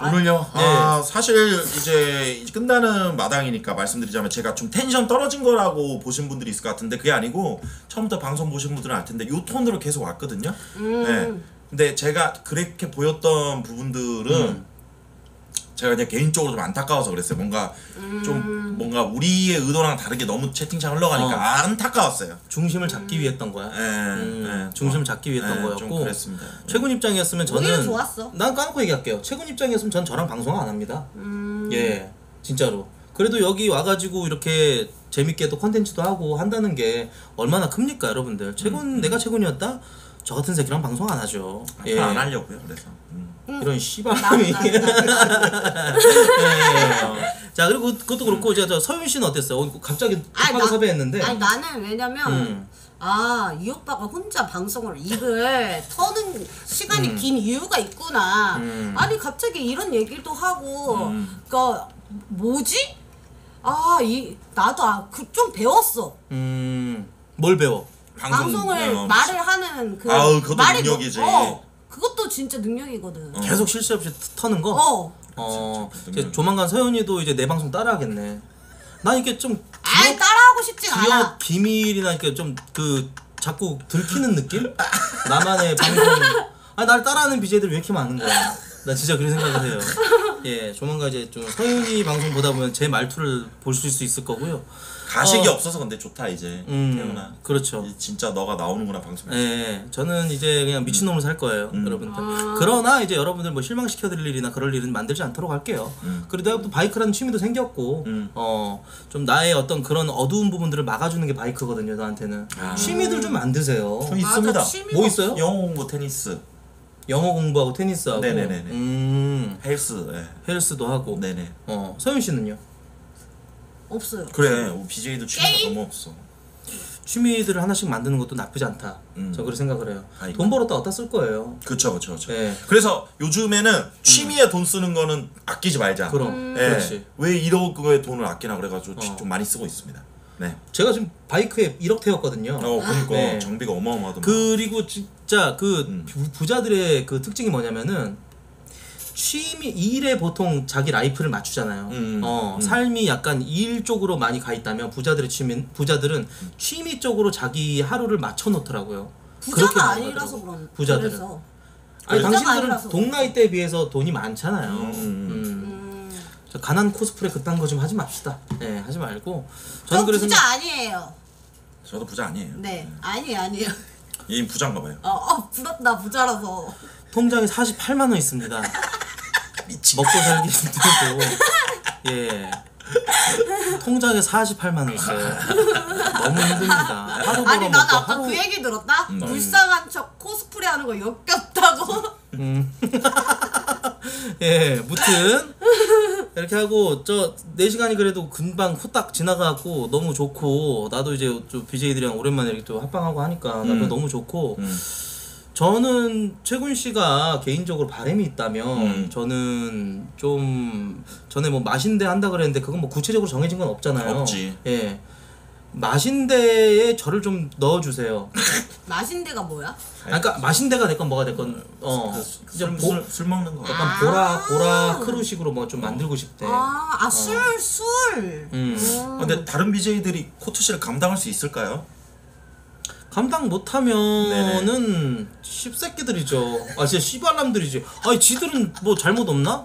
오늘요? 네. 아 사실 이제 끝나는 마당이니까 말씀드리자면 제가 좀 텐션 떨어진 거라고 보신 분들이 있을 것 같은데 그게 아니고 처음부터 방송 보신 분들은 알 텐데 요 톤으로 계속 왔거든요. 음. 네. 근데 제가 그렇게 보였던 부분들은 음. 제가 그냥 개인적으로 좀 안타까워서 그랬어요. 뭔가 좀 뭔가 우리의 의도랑 다르게 너무 채팅창 흘러가니까 어. 안타까웠어요. 중심을 잡기 위했던 거야. 예, 음, 예. 중심을 어. 잡기 위했던 예, 거였고 좀 그랬습니다. 최군 입장이었으면 저는 오히려 좋았어. 난 까놓고 얘기할게요. 최군 입장이었으면 전 저랑 방송 안 합니다. 음. 예, 진짜로. 그래도 여기 와가지고 이렇게 재밌게 또 컨텐츠도 하고 한다는 게 얼마나 큽니까, 여러분들? 최군 내가 최군이었다? 저 같은 새끼랑 방송 안 하죠. 앞으로 안 하려고요. 그래서. 음. 이런 씨발놈이. 나- 예. 자 그리고 그것도 그렇고 이제 저 서윤 씨는 어땠어요? 어, 갑자기 급하게 나- 섭외했는데. 아니 나는 왜냐면 음. 아 이 오빠가 혼자 방송을 입을 터는 시간이 음. 긴 이유가 있구나. 음. 아니 갑자기 이런 얘기도 하고 음. 그니까 뭐지? 아 이 나도 아, 그 좀 배웠어. 음, 뭘 배워? 방송, 방송 을 어, 말을 하는 그 아우, 그것도 말이 능력이지. 뭐- 어, 그것도 진짜 능력이거든. 어. 계속 실수 없이 터는 거? 어. 어, 그치. 이제 조만간 서윤이도 이제 내 방송 따라하겠네. 난 이게 좀 아이 기업, 따라하고 싶진 기업 않아. 비밀이나 이렇게 좀 그 자꾸 들키는 느낌? 나만의 방송. 아, 날 따라하는 BJ들 왜 이렇게 많은 거야? 나 진짜 그런 생각을 해요. 예, 조만간 이제 좀 서윤이 방송 보다 보면 제 말투를 보실 수 있을 거고요. 가식이 어. 없어서 근데 좋다 이제. 음, 태훈아. 그렇죠. 이- 진짜 너가 나오는구나 방송에. 예, 저는 이제 그냥 미친놈을 살 거예요, 음. 여러분들. 아. 그러나 이제 여러분들 뭐 실망시켜드릴 일이나 그럴 일은 만들지 않도록 할게요. 음. 그리고 내가 또 바이크라는 취미도 생겼고, 음. 어, 좀 나의 어떤 그런 어두운 부분들을 막아주는 게 바이크거든요, 나한테는. 취미들 좀 만드세요. 좀 있습니다. 맞아, 취미가 뭐 있어요? 영어 공부, 테니스, 영어 공부하고 테니스하고, 네네네네. 음, 헬스. 예. 헬스도 하고. 네네. 어, 서윤 씨는요? 없어요. 그래, BJ도 취미가 게임? 너무 없어. 취미들을 하나씩 만드는 것도 나쁘지 않다. 음. 저 그렇게 생각을 해요. 아이고. 돈 벌었다 어디다 쓸 거예요. 그쵸, 그쵸, 그쵸. 예. 그래서 요즘에는 취미에 돈 쓰는 거는 아끼지 말자. 그럼, 예. 그렇지. 왜 이런 거에 돈을 아끼나 그래가지고 어. 좀 많이 쓰고 있습니다. 네. 제가 지금 바이크에 1억 태웠거든요. 어, 그러니까 네. 정비가 어마어마하더만. 그리고 진짜 그 음. 부- 부자들의 그 특징이 뭐냐면은 취미 일에 보통 자기 라이프를 맞추잖아요. 음, 어 음. 삶이 약간 일 쪽으로 많이 가 있다면 부자들의 취미 부자들은 취미 쪽으로 자기 하루를 맞춰 놓더라고요. 부자가. 아니라서 그런. 부자들은. 그래서. 아니 부자가 당신들은 아니라서 동나이 때에 비해서 돈이 많잖아요. 음, 음. 음. 음. 저 가난 코스프레 그딴 거 좀 하지 맙시다. 예, 하지 말고 저 저는 그래서 부자 아니에요. 저도 부자 아니에요. 네, 아니 아니에요. 얘 부자인가 봐요. 어, 어 부럽다 부자라서. 통장에 48만 원 있습니다. 미치. 먹고 살기 힘들고 예 통장에 48만 원 있어요 너무 힘듭니다 하루 벌어 아니 먹고 나는 아까 하루 그 얘기 들었다. 음. 불쌍한 척 코스프레 하는 거 역겹다고. 음. 예 무튼 이렇게 하고 저 4시간이 그래도 금방 후딱 지나가고 너무 좋고 나도 이제 좀 BJ들이랑 오랜만에 이렇게 또 합방하고 하니까 나도 음. 너무 좋고 음. 저는 최군 씨가 개인적으로 바람이 있다면 음. 저는 좀 전에 뭐 마신대 한다 그랬는데 그건 뭐 구체적으로 정해진 건 없잖아요. 없지. 예. 마신대에 저를 좀 넣어주세요. 마신대가 뭐야? 아, 그러니까 마신대가 됐건 뭐가 됐건 어그 술, 보, 술, 술 먹는 거. 약간 아. 보라 보라 크루식으로 뭐 좀 만들고 싶대. 아, 아, 술, 술. 음. 아, 근데 다른 BJ들이 코트 씨를 감당할 수 있을까요? 감당 못하면은 씹새끼들이죠. 아 진짜 씨발람들이지. 아니 지들은 뭐 잘못 없나?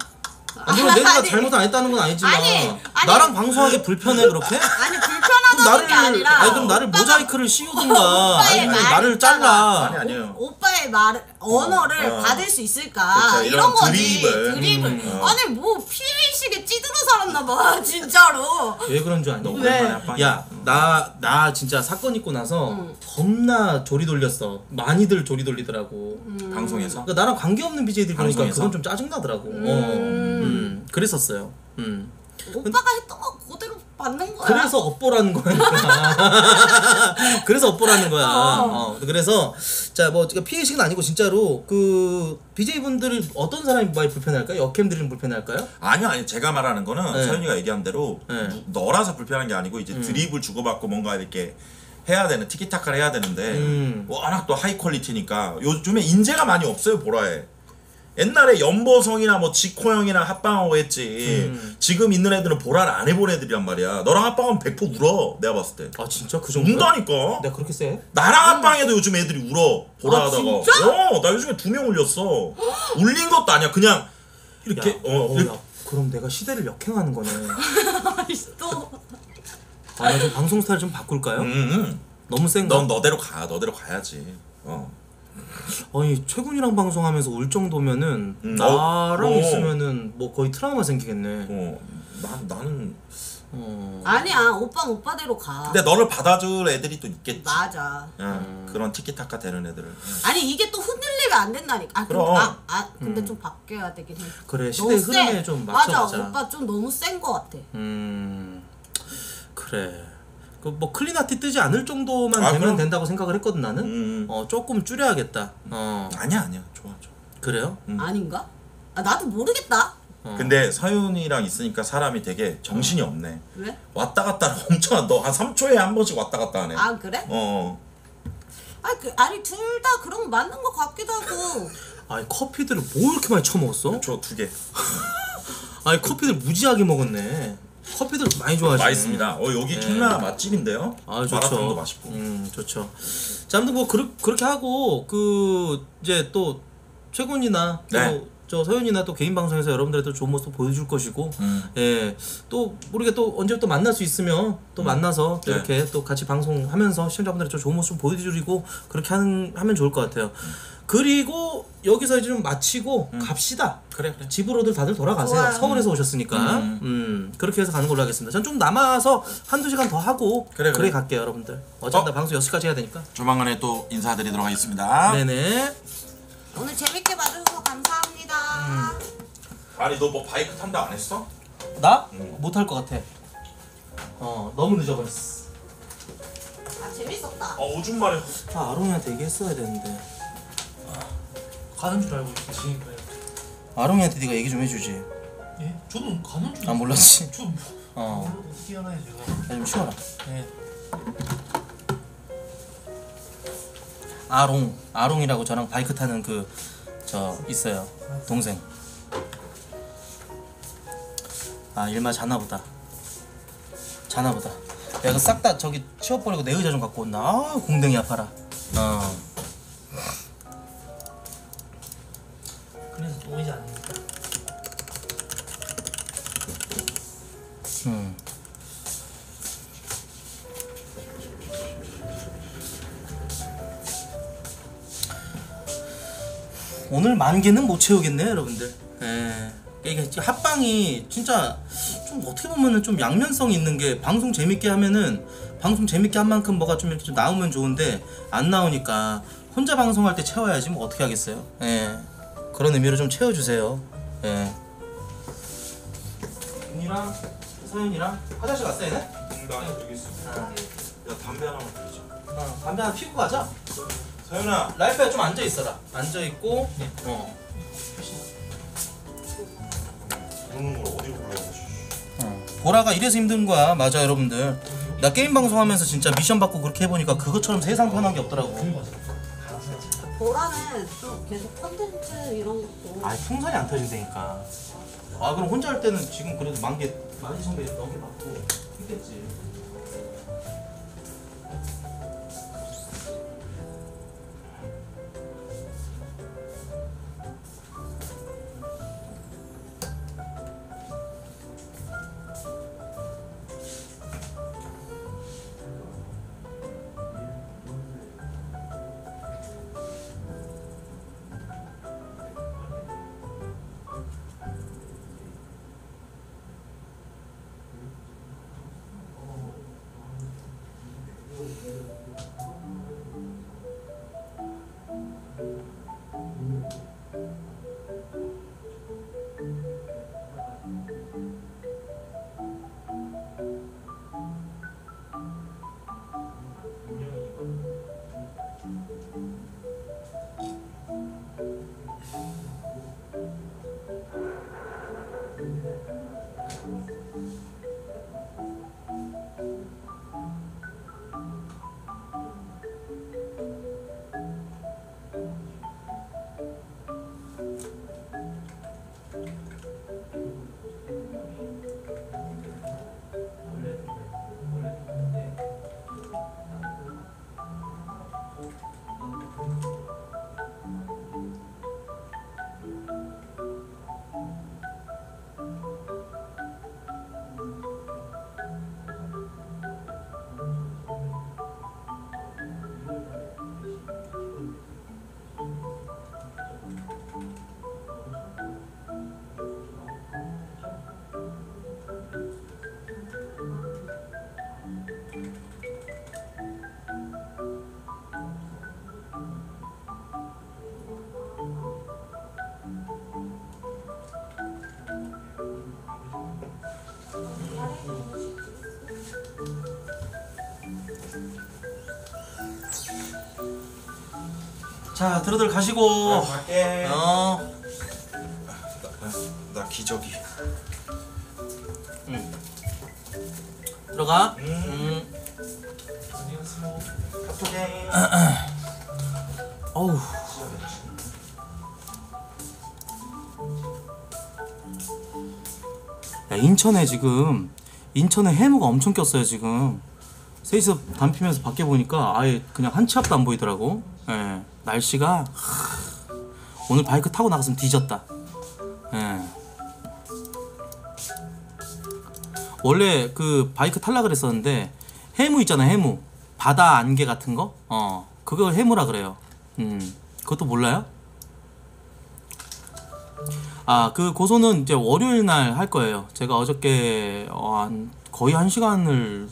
아, 물론 내가 아니. 잘못 안 했다는 건 아니지만 아니, 아니. 나랑 방송하기 불편해 그렇게? 아니, 불편하다는 나를 게 아니라. 아니 그럼 나를 오빠가- 모자이크를 씌우든가 아니면 나를. 잘라. 아니 아니에요. 오 빠의 말 언어를 어. 받을 수 있을까 그렇죠, 이런 이런 거지 드립을. 드립을 음, 어. 아니 뭐 피해의식에 찌들어 살았나 봐 진짜로 왜 그런 줄 아니? 너 왜? 오랜만에 합방이야. 야, 나, 나 진짜 사건 있고 나서 응. 겁나 조리 돌렸어. 많이들 조리 돌리더라고. 방송에서. 그러니까 나랑 관계없는 그러니까 방송에서? 그건 좀 짜증나더라고. 어, 음, 그랬었어요. 음. 오빠가 했던 거 그대로 받는 거야 그래서 업보라는 거야. 그래서 업보라는 거야. 어. 그래서 자뭐 피해식은 아니고 진짜로 그 BJ 분들이 어떤 사람이 많이 불편할까요? 역캠들이 불편할까요? 아니요, 아니 제가 말하는 거는 네. 서윤이가 얘기한 대로 네. 누- 너라서 불편한 게 아니고 이제 드립을 주고받고 뭔가 이렇게 해야 되는 티키타카를 해야 되는데 음. 워낙 또 high quality니까 요즘에 인재가 많이 없어요 보라에. 옛날에 염보성이나 뭐 지코 형이나 합방하고 했지. 음. 지금 있는 애들은 보라를 안 해본 애들이란 말이야. 너랑 합방하면 100% 울어. 내가 봤을 때. 아 진짜 그 정도? 운다니까. 내가 그렇게 세? 나랑 합방해도 요즘 애들이 울어 보라 아, 하다가 진짜? 어, 나 요즘에 두 명 울렸어 울린 것도 아니야 그냥 이렇게 야, 어, 어, 이렇게 야, 그럼 내가 시대를 역행하는 거네. 또 아, 나좀 방송 스타일 좀 바꿀까요? 음, 너무 센가? 넌 너대로 가. 너대로 가야지. 어. 아니 최군이랑 방송하면서 울 정도면은 음, 나랑 어, 어. 있으면은 뭐 거의 트라우마 생기겠네. 어. 나 나는 어. 아니야 오빠 는 오빠대로 가. 근데 너를 받아줄 애들이 또 있겠지. 맞아. 응, 그런 티키타카 되는 애들을. 아니 이게 또 흔들리면 안 된다니까. 아, 그럼. 근데, 아, 아 근데 좀 바뀌어야 되긴 해. 그래 너무 시대 흐름에 세. 좀 맞아 맞춰가자. 오빠 좀 너무 센 거 같아. 음 그래. 그뭐 클리나티 뜨지 않을 정도만 아, 되면 그럼. 된다고 생각을 했거든 나는. 음. 어 조금 줄여야겠다. 어 아니야 아니야 좋아 좋아. 그래요? 음. 아닌가? 아 나도 모르겠다. 어. 근데 서윤이랑 있으니까 사람이 되게 정신이 없네. 왜? 왔다 갔다 엄청 너한 3초에 한 번씩 왔다 갔다 하네. 아 그래? 어. 아니 그 아니 둘 다 그런 거 맞는 거 같기도 하고. 아니 커피들을 뭐 이렇게 많이 처먹었어? 저 두 개. 아니 커피들 무지하게 먹었네. 커피들 많이 좋아하시네. 맛있습니다. 어 여기 청라 맛집인데요. 아 좋죠. 마라탕도 맛있고. 음 좋죠. 자 아무튼 뭐 그르, 그렇게 하고 그 이제 또 최군이나 또 네. 저 서윤이나 또 개인 방송에서 여러분들한테 좋은 모습 보여줄 것이고 음. 예또 모르게 또 언제 또 만날 수 있으면 또 만나서 또 네. 이렇게 또 같이 방송하면서 시청자분들한테 좀 좋은 모습 보여드리고 그렇게 하는 하면 좋을 것 같아요. 그리고 여기서 이제 좀 마치고 갑시다. 그래 그래. 집으로들 다들 돌아가세요. 좋아요. 서울에서 오셨으니까. 음. 음. 그렇게 해서 가는 걸로 하겠습니다. 전 좀 남아서 한두 시간 더 하고 그래, 그래. 갈게요, 여러분들. 어차피 어? 나 방송 6시까지 해야 되니까. 조만간에 또 인사드리도록 하겠습니다. 네네. 오늘 재밌게 봐주셔서 감사합니다. 아니 너 뭐 바이크 탄다 안 했어? 나? 음. 못할 것 같아. 어, 너무 늦어버렸어. 아 재밌었다. 어 오줌 마려. 아, 아롱이한테 얘기했어야 되는데. 가는 줄 알고 지니까 아롱이한테 네가 얘기 좀 해주지. 예? 저는 가는 줄 아, 몰랐지. 저 뭐- 어, 하나요 제가 야, 좀 쉬어라. 예. 아롱, 아롱이라고 저랑 바이크 타는 그, 저, 있어요. 동생. 아, 일마 자나 보다. 자나 보다. 내가 싹 다 저기 치워버리고 내 의자 좀 갖고 온다. 아, 공댕이 아파라. 어. 만 개는 못 채우겠네 여러분들. 예. 이게 합방이 진짜 좀 어떻게 보면은 좀 양면성 있는 게 방송 재밌게 하면은 방송 재밌게 한 만큼 뭐가 좀 이렇게 좀 나오면 좋은데 안 나오니까 혼자 방송할 때 채워야지 뭐 어떻게 하겠어요. 예. 그런 의미로 좀 채워주세요. 예. 윤이랑 서윤이랑 화장실 갔어 얘네? 나 여기 있어. 야 담배 하나만 피자. 어, 담배 하나 피고 가자. 서윤아. 라이프야 좀 앉아 있어라. 앉아 있고. 어. 부르는 걸 어디로 불러야 어. 보라가 이래서 힘든 거야. 맞아 여러분들. 나 게임 방송하면서 진짜 미션 받고 그렇게 해보니까 그것처럼 세상 편한 게 없더라고. 보라는 또 계속 컨텐츠 이런 것도. 아 풍선이 안 터진다니까. 아 그럼 혼자 할 때는 지금 그래도 만개 만개 선배 넘게 받고 했겠지. 자 들어들 가시고 갈게. 어나 기저귀. 들어가 음. 안녕하세요. 카톡에. 어우 야 인천에 지금 인천에 해무가 엄청 꼈어요 지금 셋이서 담 피면서 밖에 보니까 아예 그냥 한 치 앞도 안 보이더라고 예 날씨가 하, 오늘 바이크 타고 나갔으면 뒤졌다. 예. 원래 그 바이크 탈라 그랬었는데 해무 있잖아 해무. 바다 안개 같은 거? 어 그걸 해무라 그래요. 음 그것도 몰라요? 아 그 고소는 이제 월요일 날 할 거예요. 제가 어저께 어, 한 거의 한 시간을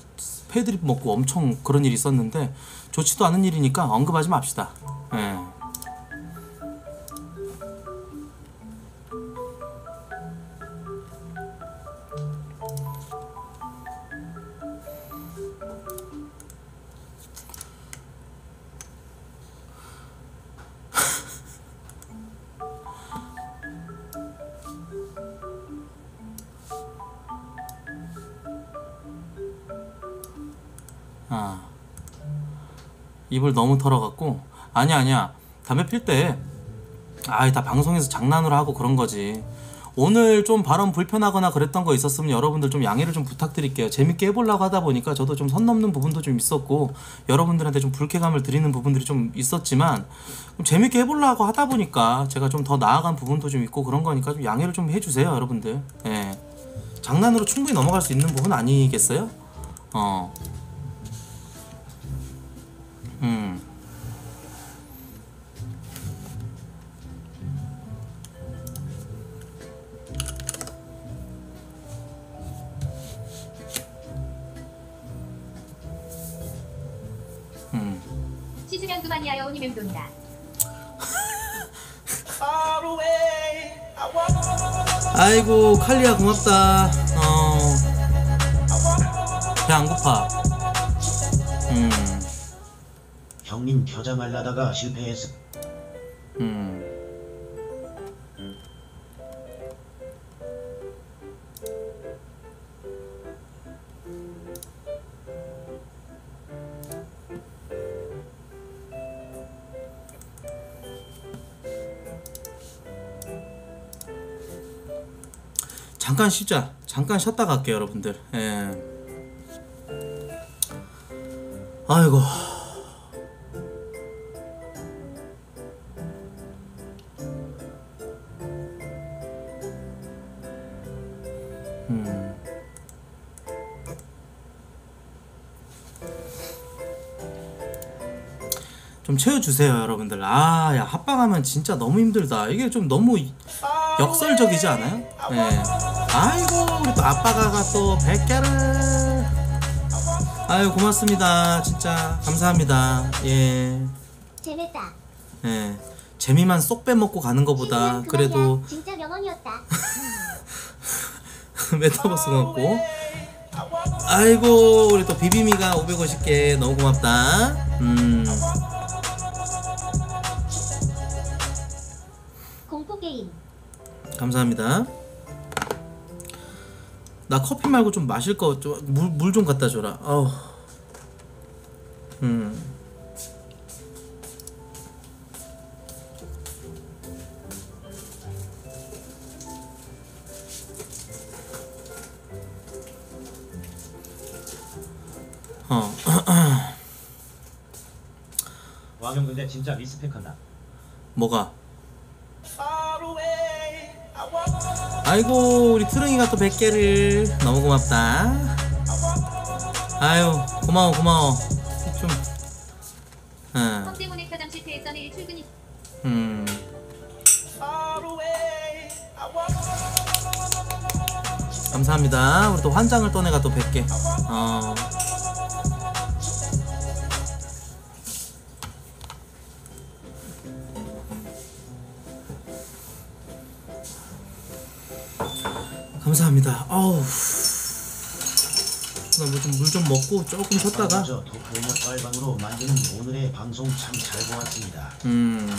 패드립 먹고 엄청 그런 일이 있었는데 좋지도 않은 일이니까 언급하지 맙시다 예. 아 입을 너무 털어갖고 아니야 아니야. 담배 필 때 아이 다 방송에서 장난으로 하고 그런 거지. 오늘 좀 발언 불편하거나 그랬던 거 있었으면 여러분들 좀 양해를 좀 부탁드릴게요. 재밌게 해보려고 하다 보니까 저도 좀 선 넘는 부분도 좀 있었고 여러분들한테 좀 불쾌감을 드리는 부분들이 좀 있었지만 좀 재밌게 해보려고 하다 보니까 제가 좀 더 나아간 부분도 좀 있고 그런 거니까 좀 양해를 좀 해주세요 여러분들. 예. 장난으로 충분히 넘어갈 수 있는 부분 아니겠어요? 어. 음. 오니 맴돈이다. 아이고 칼리야 고맙다. 어. 배 안 고파. 음. 형님 겨자 말라다가 실패했어. 음. 잠깐 쉬자. 잠깐 쉬었다 갈게요, 여러분들. 예. 아이고. 음. 좀 채워주세요, 여러분들. 아, 야, 합방하면 진짜 너무 힘들다. 이게 좀 너무 이- 역설적이지 않아요? 네. 아이고, 우리 또 아빠가 또 100개를. 아유, 고맙습니다. 진짜. 감사합니다. 예. 재밌다. 예. 재미만 쏙 빼먹고 가는 것보다 그래도 진짜 명언이었다. 메타버스 같고 아이고 우리 또 비비미가 550개 너무 고맙다 음 공포 게임. 감사합니다 나 커피 말고 좀 마실 거물물 좀 갖다 줘라 어우 음 어. 왕형 근데 진짜 리스펙한다. 뭐가? 아이고 우리 트릉이가 또 100개를 너무 고맙다 아유 고마워 고마워 좀 응, 성 때문에 출근이. 음. 감사합니다 우리 또 환장을 떠내가 또 100개 어. 감사합니다. 어우. 나뭐좀물좀 먹고 조금 쉬었다가 먼저 도쿄 빨방으로 만드는 오늘의 방송 참 잘 보았습니다. 음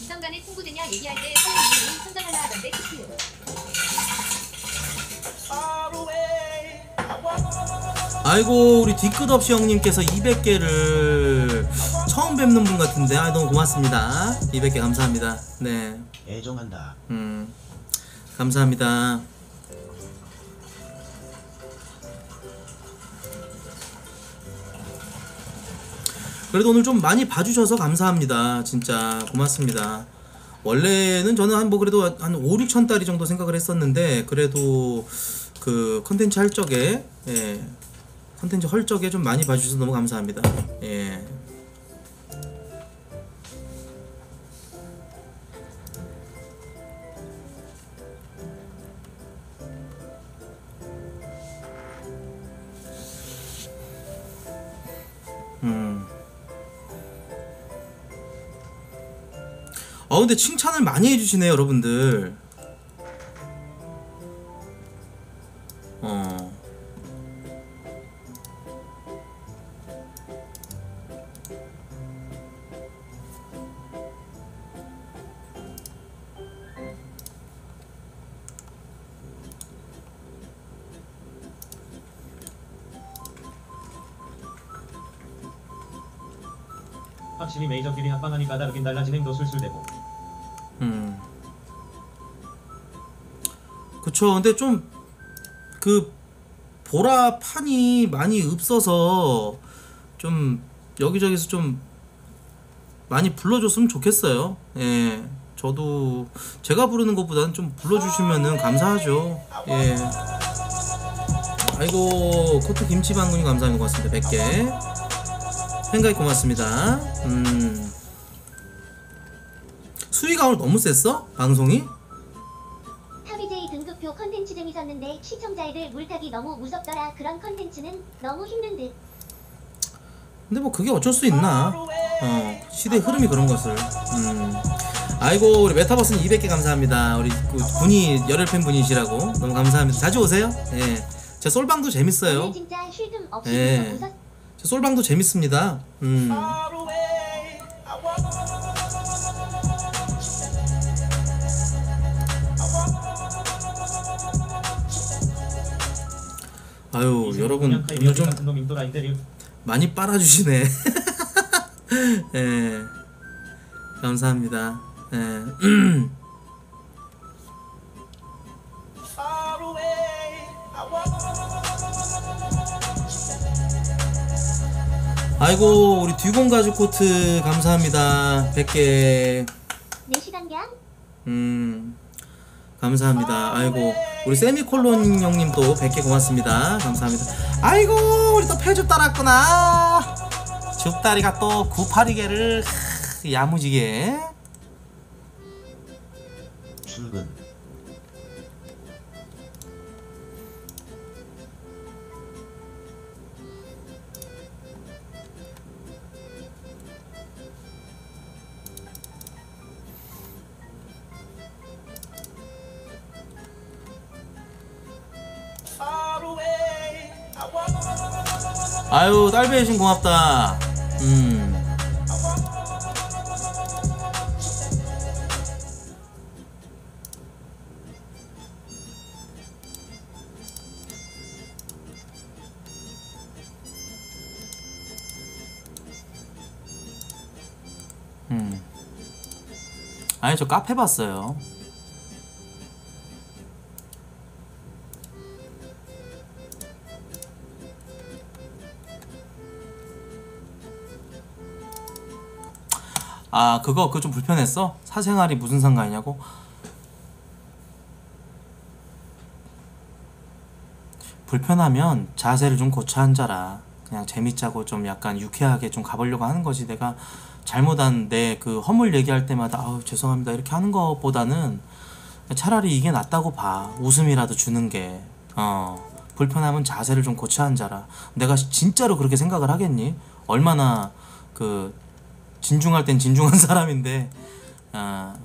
이성 간의 친구되냐 얘기할 때 서울이 선정하려 하던데 키트. 아이고 우리 뒤끝없이 형님께서 200개를 처음 뵙는 분 같은데 아 너무 고맙습니다 200개 감사합니다 네 애정한다. 음, 감사합니다. 그래도 오늘 좀 많이 봐주셔서 감사합니다. 진짜 고맙습니다. 원래는 저는 한 뭐 그래도 한 5, 6천 달이 정도 생각을 했었는데 그래도 그 컨텐츠 할 적에 예, 컨텐츠 헐 적에 좀 많이 봐주셔서 너무 감사합니다. 예. 음. 아 근데 칭찬을 많이 해주시네요 여러분들 까 다르긴 달라 진행도 술술대고 음. 그쵸. 근데 좀, 그, 보라 판이 많이 없어서, 좀, 여기저기서 좀, 많이 불러줬으면 좋겠어요. 예. 저도, 제가 부르는 것보다는 좀 불러주시면은 감사하죠. 예. 아이고, 코트 김치 방군이 감사합니다. 고맙습니다. 100개. 팬가입 고맙습니다. 음. 수위가 오늘 너무 셌어? 방송이? 타비제이 등급표 컨텐츠 등 있었는데 시청자 애들 물타기 너무 무섭더라. 그런 컨텐츠는 너무 힘든 듯. 근데 뭐 그게 어쩔 수 있나? 어 시대 흐름이 그런 것을. 음. 아이고 우리 메타버스는 200개 감사합니다. 우리 그 분이 열혈 팬 분이시라고 너무 감사합니다. 자주 오세요. 예. 제 솔방도 재밌어요. 진짜 쉴 틈 없이 예. 웃었 제 솔방도 재밌습니다. 음. 아유 여러분 오늘 좀 많이 빨아주시네. 예. 감사합니다. 예. 아이고 우리 듀공 가죽 코트 감사합니다. 100개. 4시간 경 음. 감사합니다. 아이고 우리 세미콜론 형님도 100개 고맙습니다. 감사합니다. 아이고 우리 또 폐줍 따랐구나. 줍다리가 또 982개를 야무지게. 출근. 아유 딸배신 고맙다. 음. 음. 아니 저 카페 봤어요. 아 그거 그거 좀 불편했어? 사생활이 무슨 상관이냐고? 불편하면 자세를 좀 고쳐 앉아라. 그냥 재밌자고 좀 약간 유쾌하게 좀 가보려고 하는 거지. 내가 잘못한 내 그 허물 얘기할 때마다 아우 죄송합니다 이렇게 하는 것보다는 차라리 이게 낫다고 봐. 웃음이라도 주는 게. 어. 불편하면 자세를 좀 고쳐 앉아라. 내가 진짜로 그렇게 생각을 하겠니? 얼마나 그 진중할 땐 진중한 사람인데 아,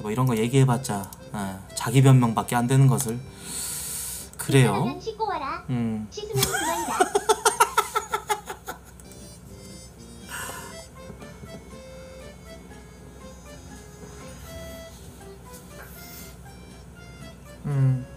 뭐 이런 거 얘기해봤자 아, 자기 변명밖에 안 되는 것을 그래요. 음. 음.